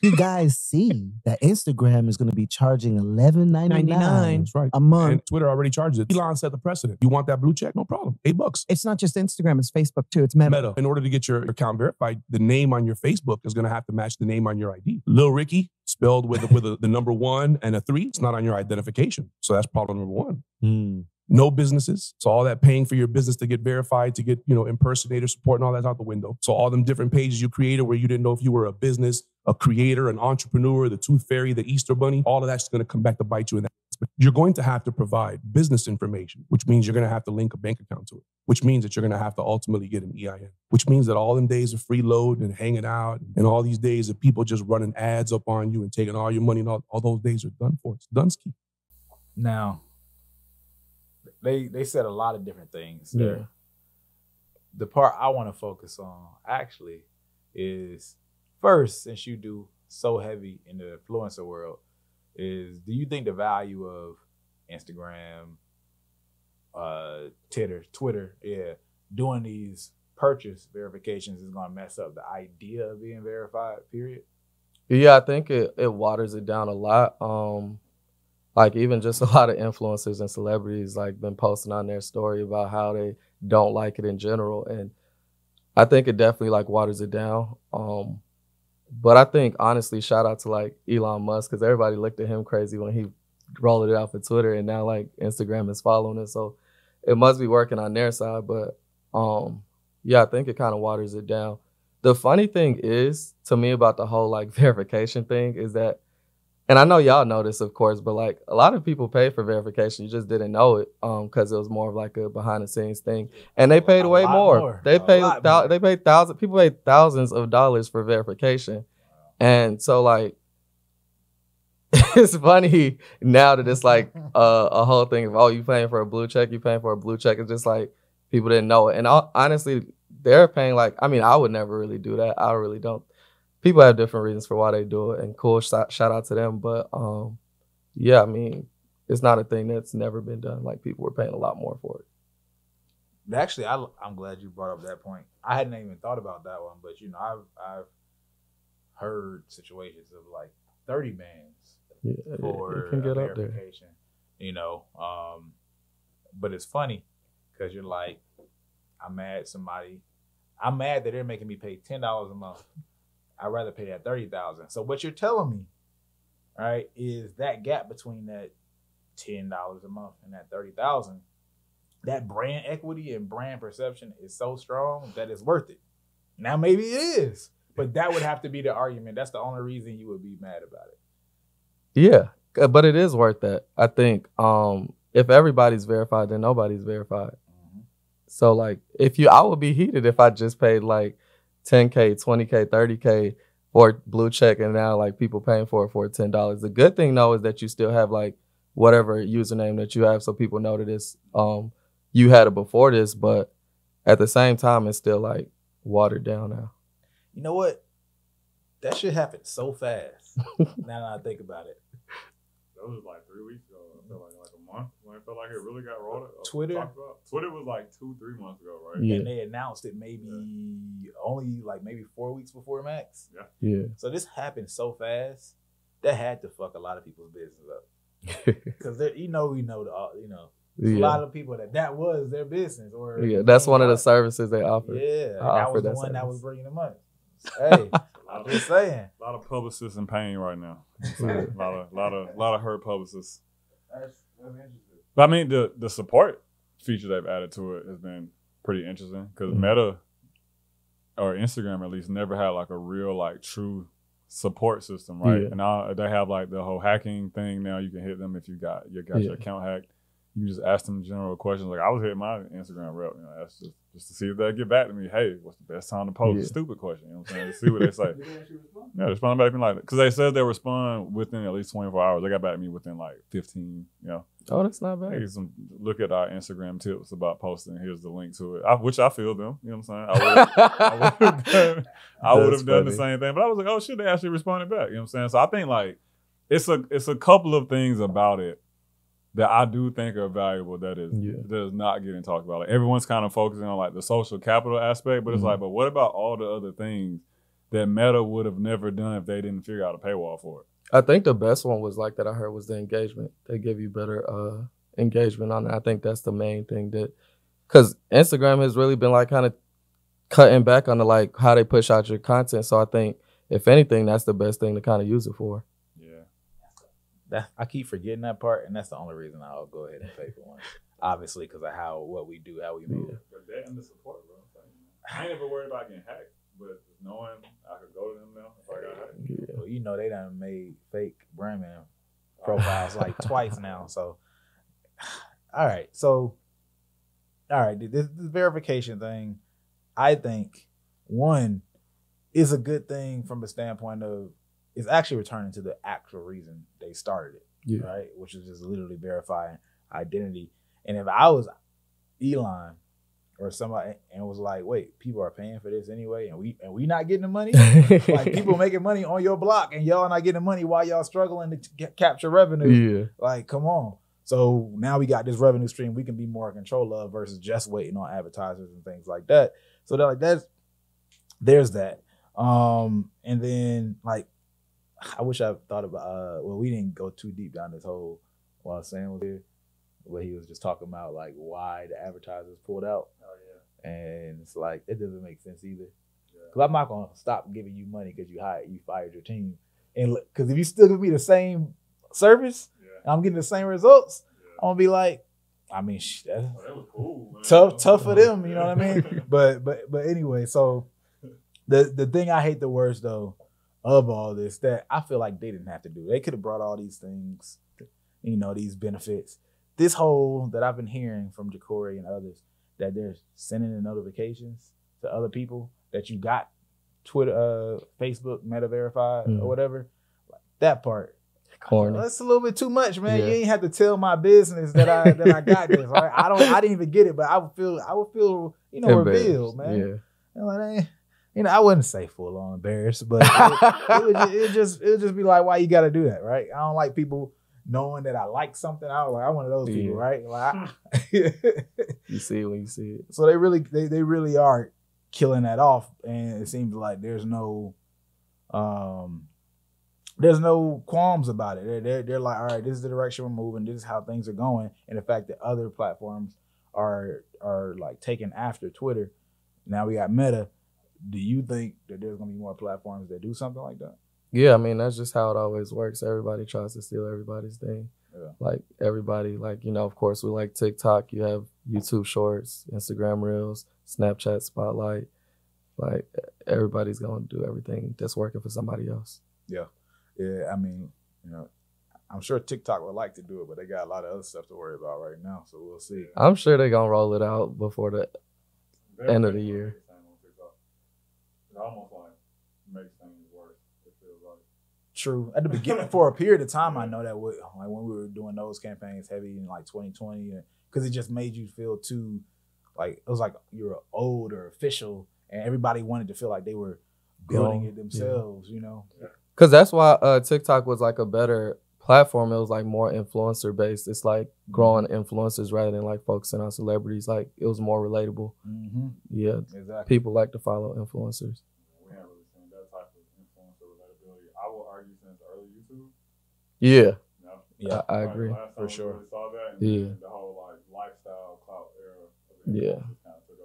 You guys see that Instagram is going to be charging eleven ninety nine That's right. a month. And Twitter already charges it. Elon set the precedent. You want that blue check? No problem. Eight bucks. It's not just Instagram, it's Facebook too. It's Meta. Meta. In order to get your account verified, the name on your Facebook is going to have to match the name on your ID. Lil Ricky, spelled with with a, the number one and a three, it's not on your identification. So that's problem number one. Hmm. No businesses. So all that paying for your business to get verified, to get, you know, impersonator support and all that's out the window. So all them different pages you created where you didn't know if you were a business, a creator, an entrepreneur, the tooth fairy, the Easter bunny, all of that's going to come back to bite you in the ass. But you're going to have to provide business information, which means you're going to have to link a bank account to it, which means that you're going to have to ultimately get an EIN, which means that all them days of freeload and hanging out and all these days of people just running ads up on you and taking all your money and all, all those days are done for. It's done ski. Now, they they said a lot of different things. Yeah. there. The part I want to focus on actually is first, since you do so heavy in the influencer world, is do you think the value of Instagram, uh, Twitter, Twitter, yeah, doing these purchase verifications is going to mess up the idea of being verified? Period. Yeah, I think it, it waters it down a lot. Um, like even just a lot of influencers and celebrities like been posting on their story about how they don't like it in general, and I think it definitely like waters it down. Um, but I think honestly, shout out to like Elon Musk because everybody looked at him crazy when he rolled it out for Twitter, and now like Instagram is following it, so it must be working on their side. But um, yeah, I think it kind of waters it down. the funny thing is to me about the whole like verification thing is that and I know y'all know this, of course, but like a lot of people pay for verification. You just didn't know it, um, because it was more of like a behind the scenes thing, and they paid A way more. more. They A paid thou- more. they paid thousand people paid thousands of dollars for verification, and so like it's funny now that it's like uh, a whole thing of oh you paying for a blue check, you paying for a blue check. It's just like people didn't know it, and hon- honestly, they're paying like I mean I would never really do that. I really don't people have different reasons for why they do it and cool shout, shout out to them but um yeah i mean it's not a thing that's never been done like people were paying a lot more for it Actually, I, I'm glad you brought up that point. I hadn't even thought about that one, but you know, I've I've heard situations of like 30 bands yeah for can get verification. You know, um, but it's funny because you're like, I'm mad somebody. I'm mad that they're making me pay ten dollars a month. I'd rather pay that thirty thousand. So what you're telling me, right, is that gap between that ten dollars a month and that thirty thousand, that brand equity and brand perception is so strong that it's worth it. Now maybe it is, but that would have to be the argument. That's the only reason you would be mad about it. yeah uh, but it is worth that i think um if everybody's verified then nobody's verified so like if you i would be heated if i just paid like 10k 20k 30k for blue check and now like people paying for it for $10 the good thing though is that you still have like whatever username that you have so people know that it's um you had it before this but at the same time it's still like watered down now You know what? That shit happened so fast. now that I think about it. That was like three weeks ago. I felt like like a month when I felt like it really got rolled up. Twitter? talked about. Twitter was like two, three months ago, right? Yeah. And they announced it maybe only like maybe four weeks before Max. yeah So this happened so fast that had to fuck a lot of people's business up. Because you know, we know the uh, you know a lot of people that that was their business or yeah that's one of the services they offer yeah. and I that offer was the that one that was bringing the money. Hey, A lot I'm of, just saying. A lot of publicists in pain right now. a lot of, lot of, lot of hurt publicists. But I mean, the the support feature they've added to it has been pretty interesting because Mhm. Meta or Instagram at least never had like a real like true support system, right? Yeah. And now they have like the whole hacking thing. Now you can hit them if you got you got your account hacked. You can just ask them general questions. Like I was hitting my Instagram rep, you know, that's just just to see if they'll get back to me. Hey, what's the best time to post Yeah. a stupid question? You know what I'm saying? To see what they say. Yeah, respond back to me like because they said they respond within at least 24 hours. They got back to me within like 15. You know, oh that's not bad hey, some look at our Instagram tips about posting. Here's the link to it. I, which I feel them. You know what I'm saying? I would have done, I would have done the same thing, but I was like, oh shit, they actually responded back. You know what I'm saying? So I think like it's a it's a couple of things about it that I do think are valuable that is Yeah. that is not getting talked about. Like everyone's kind of focusing on like the social capital aspect, but it's Mhm. like, but what about all the other things that Meta would have never done if they didn't figure out a paywall for it? I think the best one was like that I heard was the engagement. They give you better uh engagement on it. I think that's the main thing that because Instagram has really been like kind of cutting back on the like how they push out your content. So I think if anything, that's the best thing to kind of use it for. Yeah. That I keep forgetting that part, and that's the only reason I'll go ahead and pay for one. Obviously, because of how what we do, how we move. Yeah. But that and the support, bro. I ain't ever worried about getting hacked, but knowing I could go to them now if I got hacked. Yeah. Well, you know they done made fake Brandman profiles like twice now. So, all right. So, all right. This, this verification thing, I think one is a good thing from the standpoint of it's actually returning to the actual reason they started it, Yeah. right? Which is just literally verifying identity. And if I was Elon or somebody and was like, "Wait, people are paying for this anyway, and we and we not getting the money," like people making money on your block and y'all not getting the money while y'all struggling to get, capture revenue. Yeah. Like, come on. So now we got this revenue stream we can be more in control of versus just waiting on advertisers and things like that. So that like that's there's that. Um, and then like I wish I thought about uh well we didn't go too deep down this whole while Sam was here, where he was just talking about like why the advertisers pulled out. Oh yeah. And it's like it doesn't make sense either. Cause I'm not gonna stop giving you money because you hired you fired your team. And because if you still give me the same service, Yeah. and I'm getting the same results, yeah. I'm gonna be like, I mean, sh- that's Oh, cool. Tough, tough for them. You know what I mean? but but but anyway, so the the thing I hate the worst though of all this that I feel like they didn't have to do. They could have brought all these things, you know, these benefits. This whole that I've been hearing from Jacorey and others that they're sending the notifications to other people that you got Twitter, uh, Facebook, Meta verified Mhm. or whatever. Like, that part, Corny. that's a little bit too much, man. You ain't have to tell my business that I that I got this. Right? I don't. I didn't even get it, but I would feel. I would feel, you know, revealed, man. Yeah. Like, you know, I wouldn't say full on embarrassed, but it, it would it just it would just be like, why you got to do that, right? I don't like people knowing that I like something. I was like, I'm one of those people, right? Like, You see it when you see it. so they really they they really are killing that off, and it seems like there's no um there's no qualms about it. They're, they're they're like, all right, this is the direction we're moving. This is how things are going, and the fact that other platforms are are like taking after Twitter. Now we got Meta. Do you think that there's gonna be more platforms that do something like that? Yeah, I mean that's just how it always works. Everybody tries to steal everybody's thing. Yeah. Like everybody, like you know, of course, we like TikTok. You have YouTube Shorts, Instagram Reels, Snapchat Spotlight. Like everybody's gonna do everything that's working for somebody else. Yeah, yeah. I mean, you know, I'm sure TikTok would like to do it, but they got a lot of other stuff to worry about right now. So we'll see. I'm sure they're gonna roll it out before the End of the year. It almost like makes things worse. It feels like. True. At the beginning, for a period of time, I know that would, like when we were doing those campaigns heavy in like 2020, because it just made you feel too, like it was like you were old or official, and everybody wanted to feel like they were building Grown, it themselves. You know. Cause that's why uh, TikTok was like a better platform. It was like more influencer based. It's like growing influencers rather than like focusing on celebrities. Like it was more relatable. Mm-hmm. Yeah, Exactly. people like to follow influencers. We haven't really seen that type of influencer relatability. I will argue since early YouTube. Yeah, You? Yeah. I Like, agree. last time For sure. really saw that. And Yeah. then The whole like lifestyle clout era. Yeah. influencers Kind of took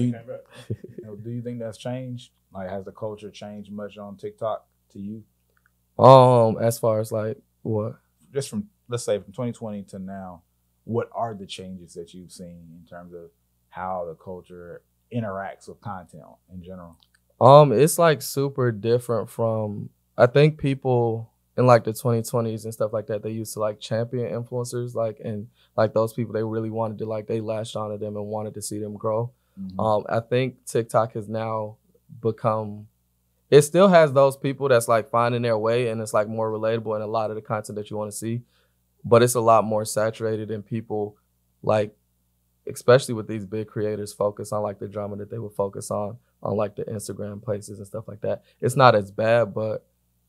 You- it came back. You know, do you think that's changed? Like, has the culture changed much on TikTok to you? Um, as far as like what? Just from let's say from 2020 to now, what are the changes that you've seen in terms of how the culture interacts with content in general? Um, it's like super different from I think people in like the 2020s and stuff like that, they used to like champion influencers, like and like those people they really wanted to like they latched onto them and wanted to see them grow. Mhm. Um, I think TikTok has now become it still has those people that's like finding their way and it's like more relatable and a lot of the content that you want to see, but it's a lot more saturated and people like especially with these big creators focus on like the drama that they would focus on on like the Instagram places and stuff like that. It's not as bad, but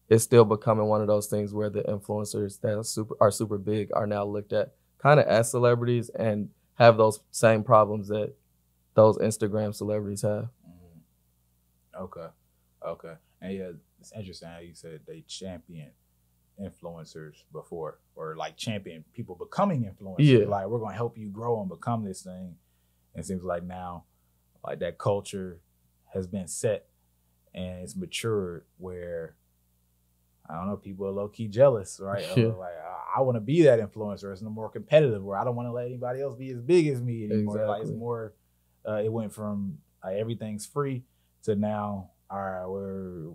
it's still becoming one of those things where the influencers that are super are super big are now looked at kind of as celebrities and have those same problems that those Instagram celebrities have. Mhm. Okay. Okay. And yeah, it's interesting how you said they champion influencers before or like champion people becoming influencers. Yeah. Like we're gonna help you grow and become this thing. And it seems like now like that culture has been set and it's matured where I don't know, people are low key jealous, right? Yeah. Like I, I want to be that influencer. It's no more competitive where I don't want to let anybody else be as big as me anymore. Like it's more uh, it went from like everything's free to now right we're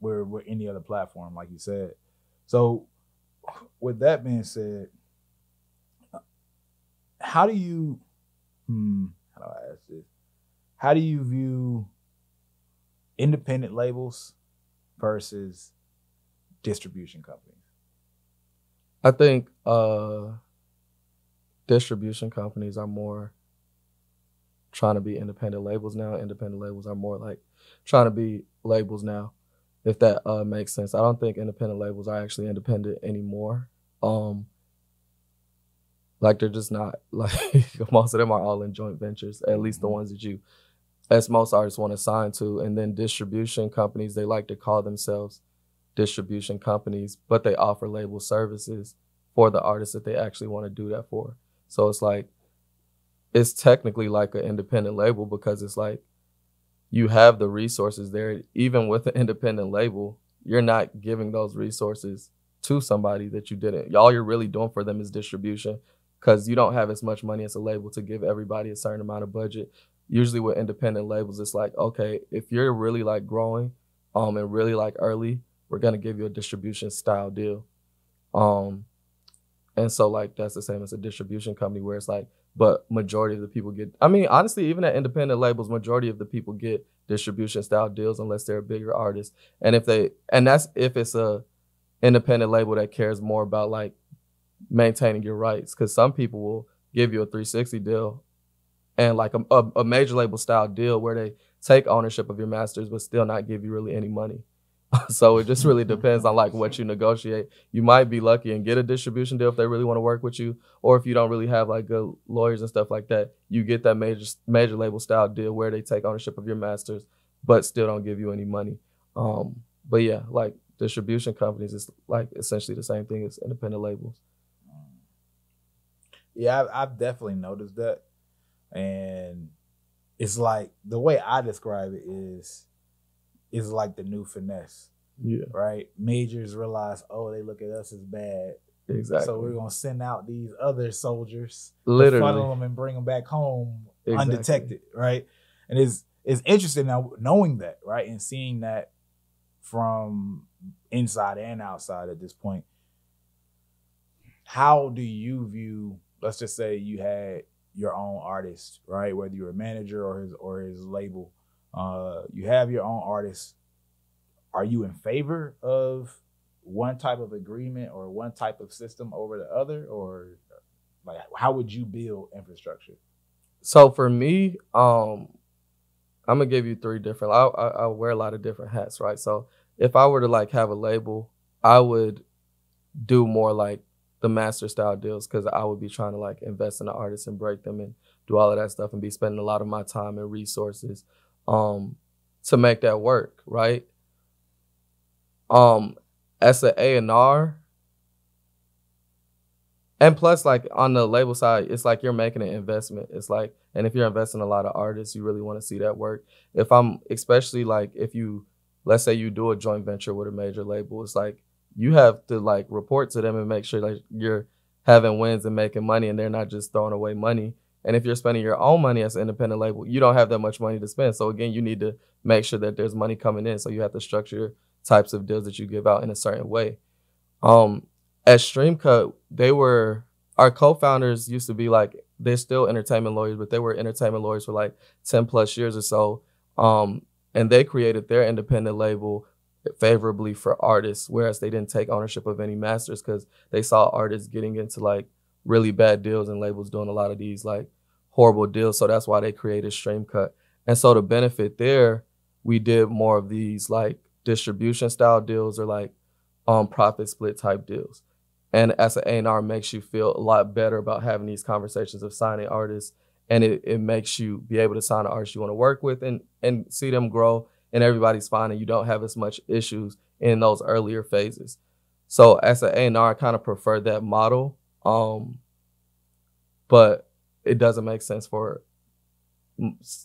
we're we're any other platform like you said. So with that being said how do you hmm how do i ask this? How do you view independent labels versus distribution companies? I think uh distribution companies are more trying to be independent labels now. Independent labels are more like trying to be labels now, if that uh makes sense. I don't think independent labels are actually independent anymore. Um like they're just not like most of them are all in joint ventures, at least the Mhm. ones that you as most artists want to sign to. And then distribution companies, they like to call themselves distribution companies, but they offer label services for the artists that they actually want to do that for. So it's like it's technically like an independent label because it's like you have the resources there. Even with an independent label, you're not giving those resources to somebody that you didn't. All you're really doing for them is distribution because you don't have as much money as a label to give everybody a certain amount of budget. usually with independent labels, it's like, okay, if you're really like growing, um, and really like early, we're gonna give you a distribution style deal. Um, and so like that's the same as a distribution company where it's like, but majority of the people get. I mean, honestly, even at independent labels, majority of the people get distribution style deals unless they're a bigger artist. And if they, and that's if it's a independent label that cares more about like maintaining your rights, because some people will give you a 360 deal and like a, a, a major label style deal where they take ownership of your masters but still not give you really any money. so it just really depends on like what you negotiate. You might be lucky and get a distribution deal if they really want to work with you, or if you don't really have like good lawyers and stuff like that, you get that major major label style deal where they take ownership of your masters, but still don't give you any money. Um, but yeah, like distribution companies is like essentially the same thing as independent labels. Yeah, I've, I've definitely noticed that, and it's like the way I describe it is is like the new finesse. Yeah. Right? Majors realize, oh, they look at us as bad. Exactly. So we're gonna send out these other soldiers, Literally. funnel them and bring them back home Exactly. undetected, right? And it's it's interesting now knowing that, right, and seeing that from inside and outside at this point. How do you view? Let's just say you had your own artist, right? Whether you're a manager or his or his label, uh, you have your own artists. Are you in favor of one type of agreement or one type of system over the other, or like how would you build infrastructure? So for me, um, I'm gonna give you three different. I, I I wear a lot of different hats, right? So if I were to like have a label, I would do more like the master style deals because I would be trying to like invest in the artists and break them and do all of that stuff and be spending a lot of my time and resources um to make that work, right? Um as an A and R, and plus like on the label side, it's like you're making an investment. It's like, and if you're investing a lot of artists, you really want to see that work. If I'm especially like if you let's say you do a joint venture with a major label, it's like you have to like report to them and make sure like you're having wins and making money and they're not just throwing away money. And if you're spending your own money as an independent label, you don't have that much money to spend. So again, you need to make sure that there's money coming in. So you have to structure types of deals that you give out in a certain way. Um, at Streamcut, they were our co-founders used to be like they're still entertainment lawyers, but they were entertainment lawyers for like 10 plus years or so. Um, and they created their independent label favorably for artists, whereas they didn't take ownership of any masters because they saw artists getting into like really bad deals and labels doing a lot of these like horrible deals. So that's why they created Streamcut. And so to benefit there, we did more of these like distribution style deals or like um profit split type deals. And as an A&R makes you feel a lot better about having these conversations of signing artists. And it, it makes you be able to sign an artist you want to work with and, and see them grow and everybody's fine and you don't have as much issues in those earlier phases. So as an A&R, I kind of prefer that model. Um, but it doesn't make sense for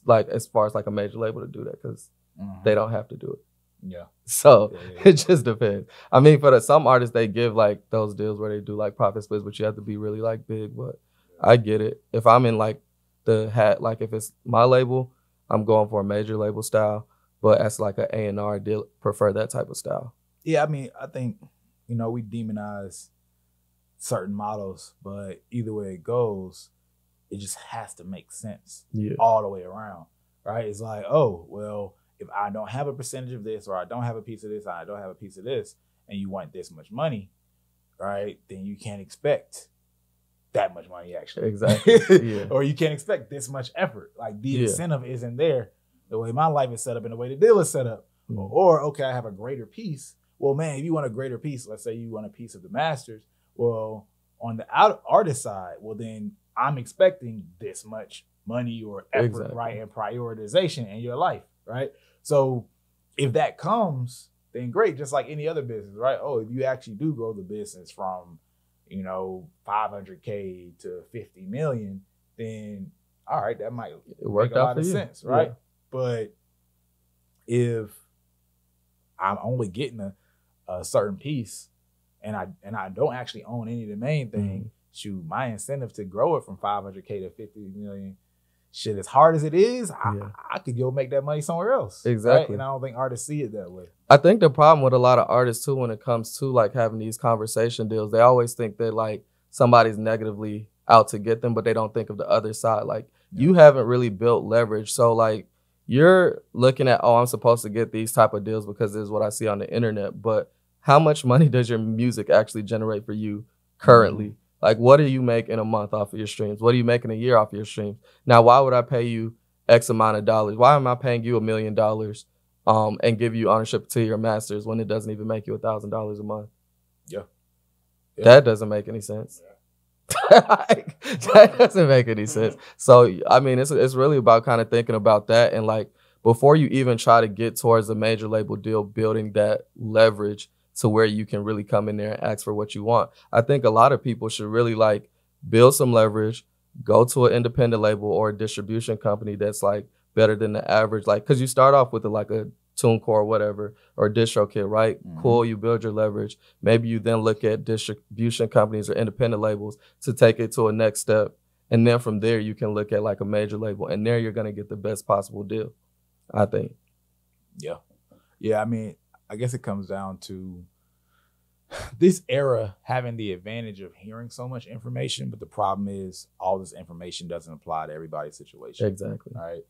like as far as like a major label to do that because they don't have to do it. Yeah. So Yeah, yeah, it just depends. I mean, for the, some artists, they give like those deals where they do like profit splits, but you have to be really like big. But I get it. If I'm in like the hat, like if it's my label, I'm going for a major label style. But as like an A and R deal, prefer that type of style. Yeah, I mean, I think you know we demonize certain models, but either way it goes, it just has to make sense Yeah. all the way around, right? It's like, oh, well, if I don't have a percentage of this, or I don't have a piece of this, I don't have a piece of this, and you want this much money, right? Then you can't expect that much money actually, Exactly. Yeah. or you can't expect this much effort. Like the Yeah. incentive isn't there the way my life is set up and the way the deal is set up. Mm. Or okay, I have a greater piece. Well, man, if you want a greater piece, let's say you want a piece of the masters. Well, on the out artist side, well then I'm expecting this much money or effort, Exactly. right, and prioritization in your life, right? So if that comes, then great, just like any other business, right? Oh, if you actually do grow the business from, you know, 500k to 50 million, then all right, that might It worked make a out lot of you. sense, right? But if I'm only getting a, a certain piece and I and I don't actually own any of the main thing, Mm-hmm. shoot, my incentive to grow it from 500k to 50 million, shit, as hard as it is, I, Yeah. I could go make that money somewhere else. right? Exactly. And I don't think artists see it that way. I think the problem with a lot of artists too, when it comes to like having these conversation deals, they always think that like somebody's negatively out to get them, but they don't think of the other side. Like you haven't really built leverage, so like you're looking at, oh, I'm supposed to get these type of deals because this is what I see on the internet. But how much money does your music actually generate for you currently? Like, what do you make in a month off of your streams? What do you make in a year off of your streams? Now, why would I pay you X amount of dollars? Why am I paying you a million dollars um, and give you ownership to your masters when it doesn't even make you a thousand dollars a month? Yeah. Yeah. That doesn't make any sense. Like, that doesn't make any sense. So I mean, it's it's really about kind of thinking about that and like before you even try to get towards a major label deal, building that leverage to where you can really come in there and ask for what you want. I think a lot of people should really like build some leverage, go to an independent label or a distribution company that's like better than the average. Like, cause you start off with a, like a TuneCore or whatever or DistroKid, right? Mhm. Cool, you build your leverage. Maybe you then look at distribution companies or independent labels to take it to a next step. And then from there, you can look at like a major label, and there you're gonna get the best possible deal. I think. Yeah. Yeah, I mean, I guess it comes down to this era having the advantage of hearing so much information, but the problem is all this information doesn't apply to everybody's situation. Exactly. Right.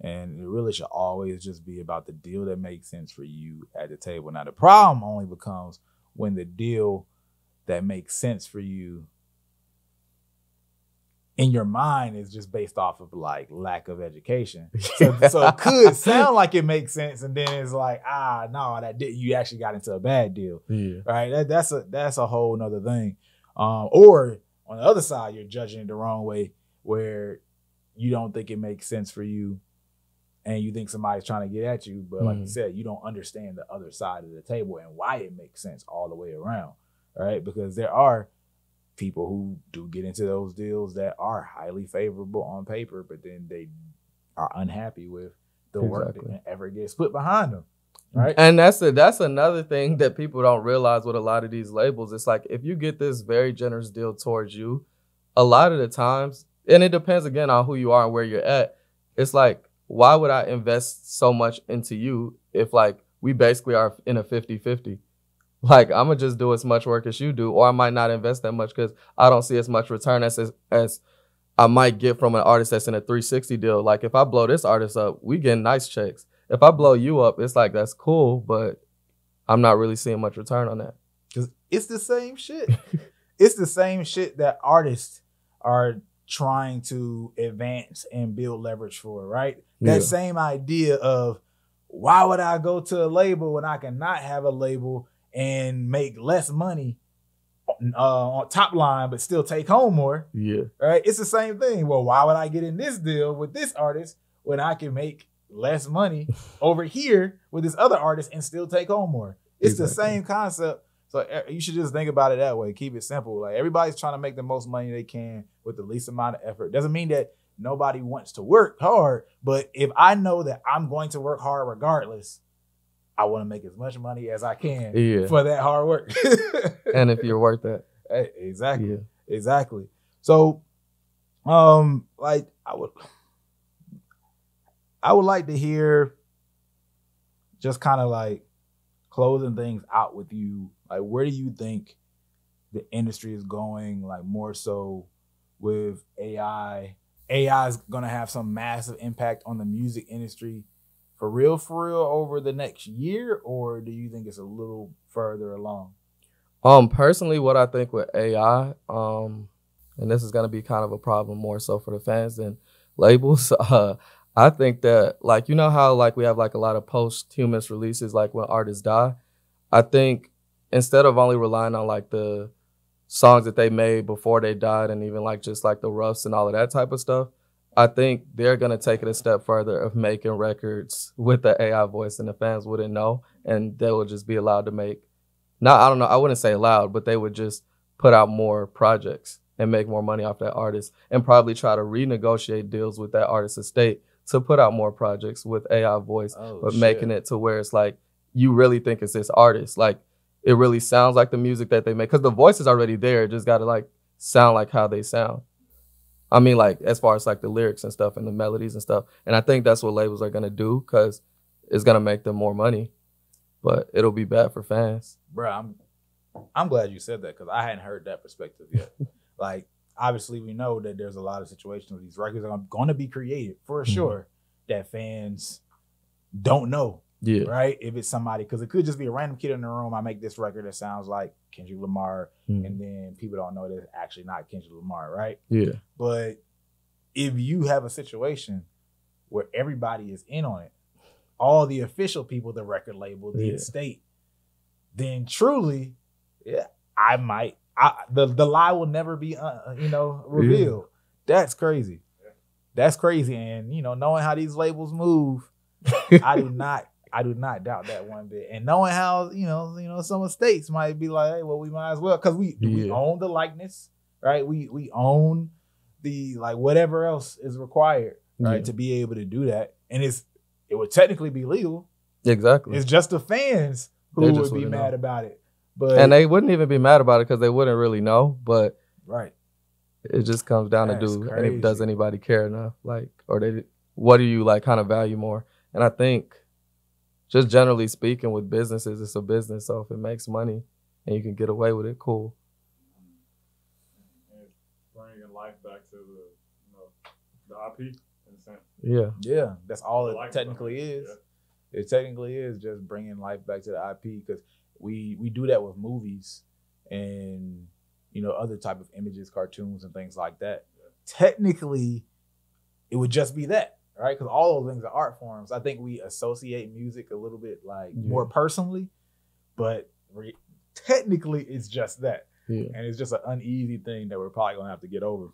And it really should always just be about the deal that makes sense for you at the table. Now, the problem only becomes when the deal that makes sense for you in your mind is just based off of like lack of education. So, so it could sound like it makes sense, and then it's like, ah, no, that did you actually got into a bad deal, Yeah. right? That, that's a that's a whole nother thing. Um, or on the other side, you're judging it the wrong way, where you don't think it makes sense for you, and you think somebody's trying to get at you, but like you Mhm. said, you don't understand the other side of the table and why it makes sense all the way around, right? Because there are people who do get into those deals that are highly favorable on paper, but then they are unhappy with the work that ever gets put behind them. Right? And that's a, that's another thing that people don't realize with a lot of these labels. It's like if you get this very generous deal towards you, a lot of the times, and it depends again on who you are and where you're at. It's like, why would I invest so much into you if like we basically are in a 50-50? Like I'm gonna just do as much work as you do, or I might not invest that much because I don't see as much return as, as as I might get from an artist that's in a 360 deal. Like if I blow this artist up, we get nice checks. If I blow you up, it's like that's cool, but I'm not really seeing much return on that. Because it's the same shit. it's the same shit that artists are trying to advance and build leverage for, right? That Yeah. same idea of why would I go to a label when I cannot have a label and make less money uh, on top line, but still take home more, Yeah. right? It's the same thing. Well, why would I get in this deal with this artist when I can make less money over here with this other artist and still take home more? It's the same concept. So you should just think about it that way. Keep it simple. Like everybody's trying to make the most money they can with the least amount of effort. Doesn't mean that nobody wants to work hard, but if I know that I'm going to work hard regardless, I want to make as much money as I can Yeah. for that hard work. And if you're worth that. Hey, exactly Yeah. exactly so um like i would i would like to hear just kind of like closing things out with you like where do you think the industry is going like more so with ai ai is going to have some massive impact on the music industry for real for real over the next year or do you think it's a little further along Um, personally, what I think with AI, um, and this is gonna be kind of a problem more so for the fans than labels. Uh, I think that like you know how like we have like a lot of posthumous releases like when artists die. I think instead of only relying on like the songs that they made before they died and even like just like the roughs and all of that type of stuff, I think they're gonna take it a step further of making records with the AI voice and the fans wouldn't know and they will just be allowed to make not I don't know, I wouldn't say allowed, but they would just put out more projects and make more money off that artist and probably try to renegotiate deals with that artist's estate to put out more projects with AI voice, Oh, but making it to where it's like you really think it's this artist. Like it really sounds like the music that they make because the voice is already there. It just got to like sound like how they sound. I mean, like as far as like the lyrics and stuff and the melodies and stuff. And I think that's what labels are gonna do because it's gonna make them more money, but it'll be bad for fans. bro. I'm I'm glad you said that because I hadn't heard that perspective yet. like, obviously, we know that there's a lot of situations where these records are going to be created for Mhm. sure that fans don't know, Yeah, right? If it's somebody, because it could just be a random kid in the room. I make this record that sounds like Kendrick Lamar, Mhm. and then people don't know that it's actually not Kendrick Lamar, right? yeah, But if you have a situation where everybody is in on it, all the official people, the record label, the Yeah. estate, then truly, yeah, I might. I, the the lie will never be, uh, you know, revealed. That's crazy. That's crazy, and you know, knowing how these labels move, I do not, I do not doubt that one bit. And knowing how you know, you know, some estates might be like, hey, well, we might as well because we we own the likeness, right? We we own the like whatever else is required, right, Yeah. to be able to do that. And it's it would technically be legal. exactly. It's just the fans who would be mad know. about it. But and they wouldn't even be mad about it because they wouldn't really know. But right, it just comes down That's to do any, does anybody care enough? Like, or they, what do you like kind of value more? And I think, just generally speaking, with businesses, it's a business. So if it makes money and you can get away with it, cool. And bringing life back to the you know the IP in a sense. Yeah, yeah, that's all it likeness technically of it, is. yeah. it technically is just bringing life back to the IP because we we do that with movies and you know other type of images, cartoons, and things like that. Technically, it would just be that, right? Because all those things are art forms. I think we associate music a little bit like more personally, but re- technically, it's just that, yeah. and it's just an uneasy thing that we're probably gonna have to get over.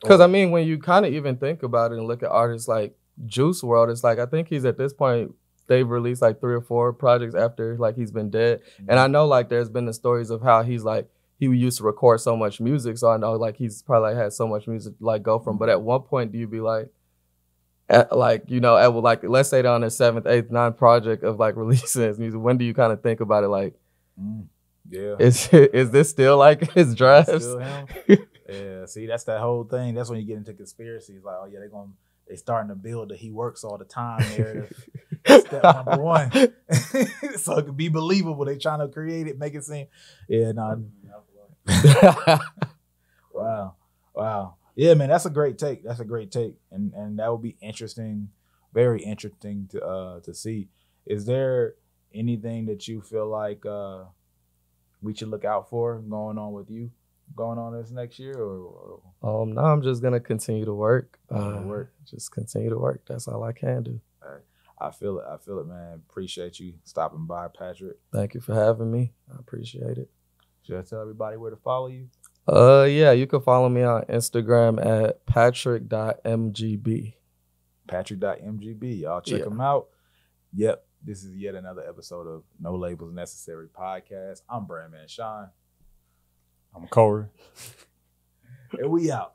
Because I mean, when you kind of even think about it and look at artists like Juice WRLD, it's like I think he's at this point they've released like three or four projects after like he's been dead. And I mm-hmm. know like there's been the stories of how he's like he used to record so much music, so I know like he's probably like, had so much music like go from. Mm-hmm. But at one point, do you be like, at, like you know, at like let's say they're on their seventh, eighth, ninth project of like releasing his music, when do you kind of think about it? Like, Mm. yeah. is is this still like his drafts? Yeah, see, that's that whole thing. That's when you get into conspiracies. Like, oh yeah, they're gonna they starting to build that he works all the time narrative. Step number one. so it could be believable. They trying to create it, make it seem. Yeah, no. Wow. Wow. Yeah, man, that's a great take. That's a great take. And and that would be interesting, very interesting to uh to see. Is there anything that you feel like uh we should look out for going on with you going on this next year or, or Um, no, I'm just gonna continue to work. Uh, to work. Just continue to work. That's all I can do. I feel it. I feel it, man. Appreciate you stopping by, Patrick. Thank you for having me. I appreciate it. Should I tell everybody where to follow you? Uh, yeah, you can follow me on Instagram at patrick.mgb. Patrick.mgb. Y'all check Yeah. him out. Yep. This is yet another episode of No Labels Necessary podcast. I'm Brandman Sean. I'm Kohrey. And we out.